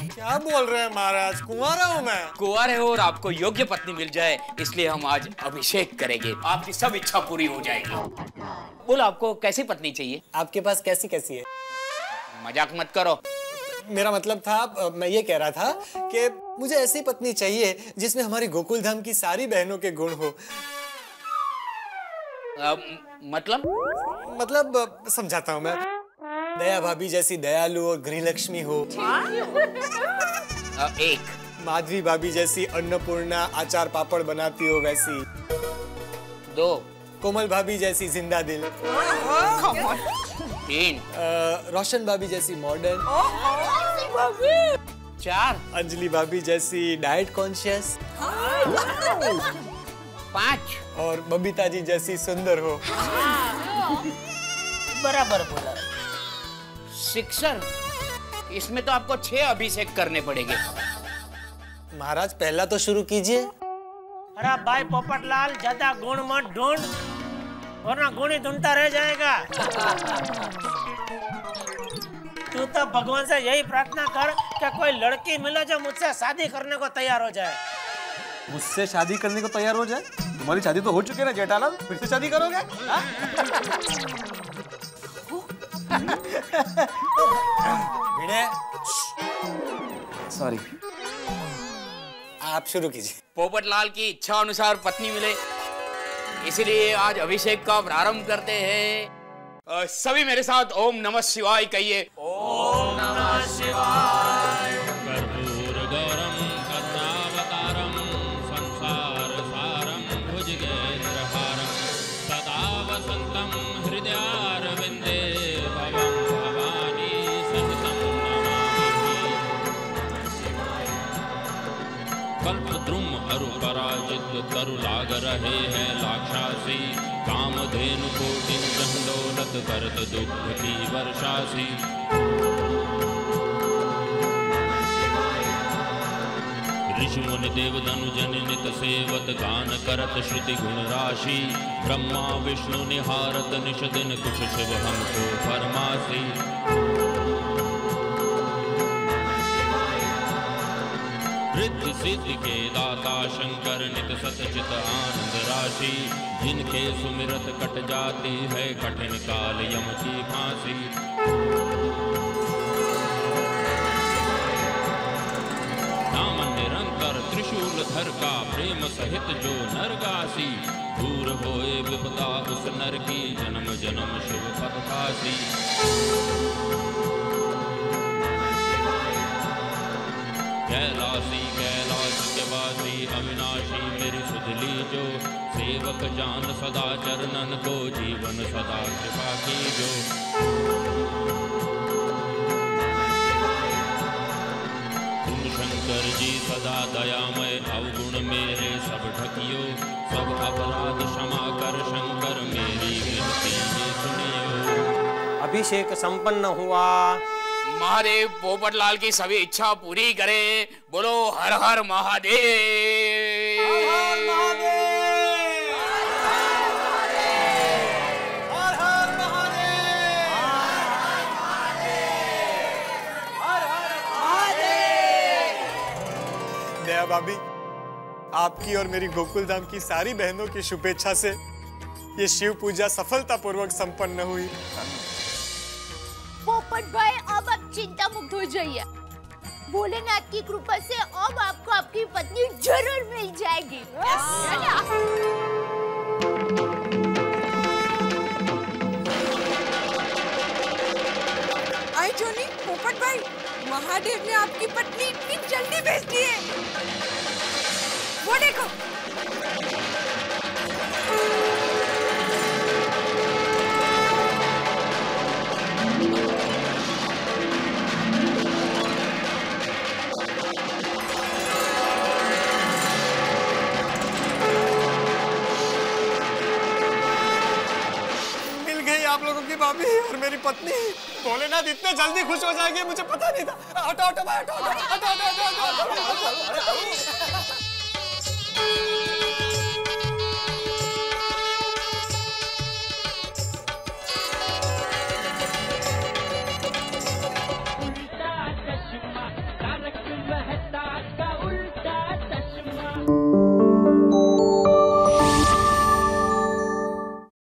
क्या बोल रहे हैं महाराज? कुंवारा हूँ मैं। कुंवारे हो और आपको योग्य पत्नी मिल जाए इसलिए हम आज अभिषेक करेंगे। आपकी सब इच्छा पूरी हो जाएगी। बोलो आपको कैसी पत्नी चाहिए? आपके पास कैसी कैसी है? मज़ाक मत करो। मेरा मतलब था मैं ये कह रहा था कि मुझे ऐसी पत्नी चाहिए जिसमें हमारी गोकुल धाम की सारी बहनों के गुण हो। म- मतलब? मतलब समझाता हूँ मैं। दया भाभी जैसी दयालु और गृहलक्ष्मी हो। अ, एक। माधवी भाभी जैसी अन्नपूर्णा आचार पापड़ बनाती हो वैसी। दो। कोमल भाभी जैसी ज़िंदा दिल। तीन अ, रोशन भाभी जैसी मॉडर्न चार. अंजलि भाभी जैसी डाइट कॉन्शियस पाँच. और बबीता जी जैसी सुंदर हो. बराबर बोला. सिक्सर. इसमें तो आपको छह अभिषेक करने पड़ेंगे. महाराज पहला तो शुरू कीजिए. अरे भाई पोपटलाल ज़्यादा गुण मत ढूंढ. वरना गुण ही ढूंढता रह जाएगा। तू तो भगवान से यही प्रार्थना कर कि कोई लड़की मिले जो मुझसे शादी करने को तैयार हो जाए। मुझसे शादी करने को तैयार हो जाए? तुम्हारी शादी तो हो चुकी है ना जेठालाल? फिर से शादी करोगे? हाँ? सॉरी आप शुरू कीजिए। पोपट लाल की इच्छा अनुसार पत्नी मिले। इसलिए आज अभिषेक का प्रारंभ करते हैं। सभी मेरे साथ ओम नमः शिवाय कहिए। ओम नमः शिवाय। संसारसारं भुजगेन्द्रहारं सदा भवानी सहितं नमामि। कल्पद्रुम अरु पराजित तरु लाग रहे हैं लाक्षासी कामधेनु कोटिन दंडोलत करत दुग्ध की वर्षासी ऋषि मुनि जन नित सेवत गान करत श्रुति गुण राशि। ब्रह्मा, विष्णु निहारत निश दिन कुछ शिव हमको फरमासी। रिद्धि सिद्धि के दाता शंकर नित सतचित आनंद राशि, जिनके सुमिरत कट जाती है कठिन काल यम की फांसी। नाम निरंतर त्रिशूल धर का प्रेम सहित जो नरगासी, दूर होए विपदा उस नर की जन्म जन्म शिव पद कैलासी कैलाश के वासी अविनाशी, मेरी सुधली जो सेवक जान सदा चरणन को जीवन सदा कृपा की जो शंकर जी सदा दयामय, अवगुण मेरे सब ढकियो। सब अपराध क्षमा कर शंकर, मेरी विनती सुनियो। अभिषेक संपन्न हुआ। महादेव पोपट लाल की सभी इच्छा पूरी करे। बोलो हर हर महादेव। दया भाभी आपकी और मेरी गोकुल धाम की सारी बहनों की शुभेच्छा से ये शिव पूजा सफलतापूर्वक संपन्न हुई। पोपट भाई चिंता मुक्त हो जाइए। भोलेनाथ की कृपा से अब आपको आपकी पत्नी ज़रूर मिल जाएगी। आई जोनी पोपट भाई महादेव ने आपकी पत्नी इतनी जल्दी भेज दी है। वो देखो मेरी भाभी और मेरी पत्नी भोलेनाथ इतने जल्दी खुश हो जाएँगे मुझे पता नहीं था आटो ऑटो हटो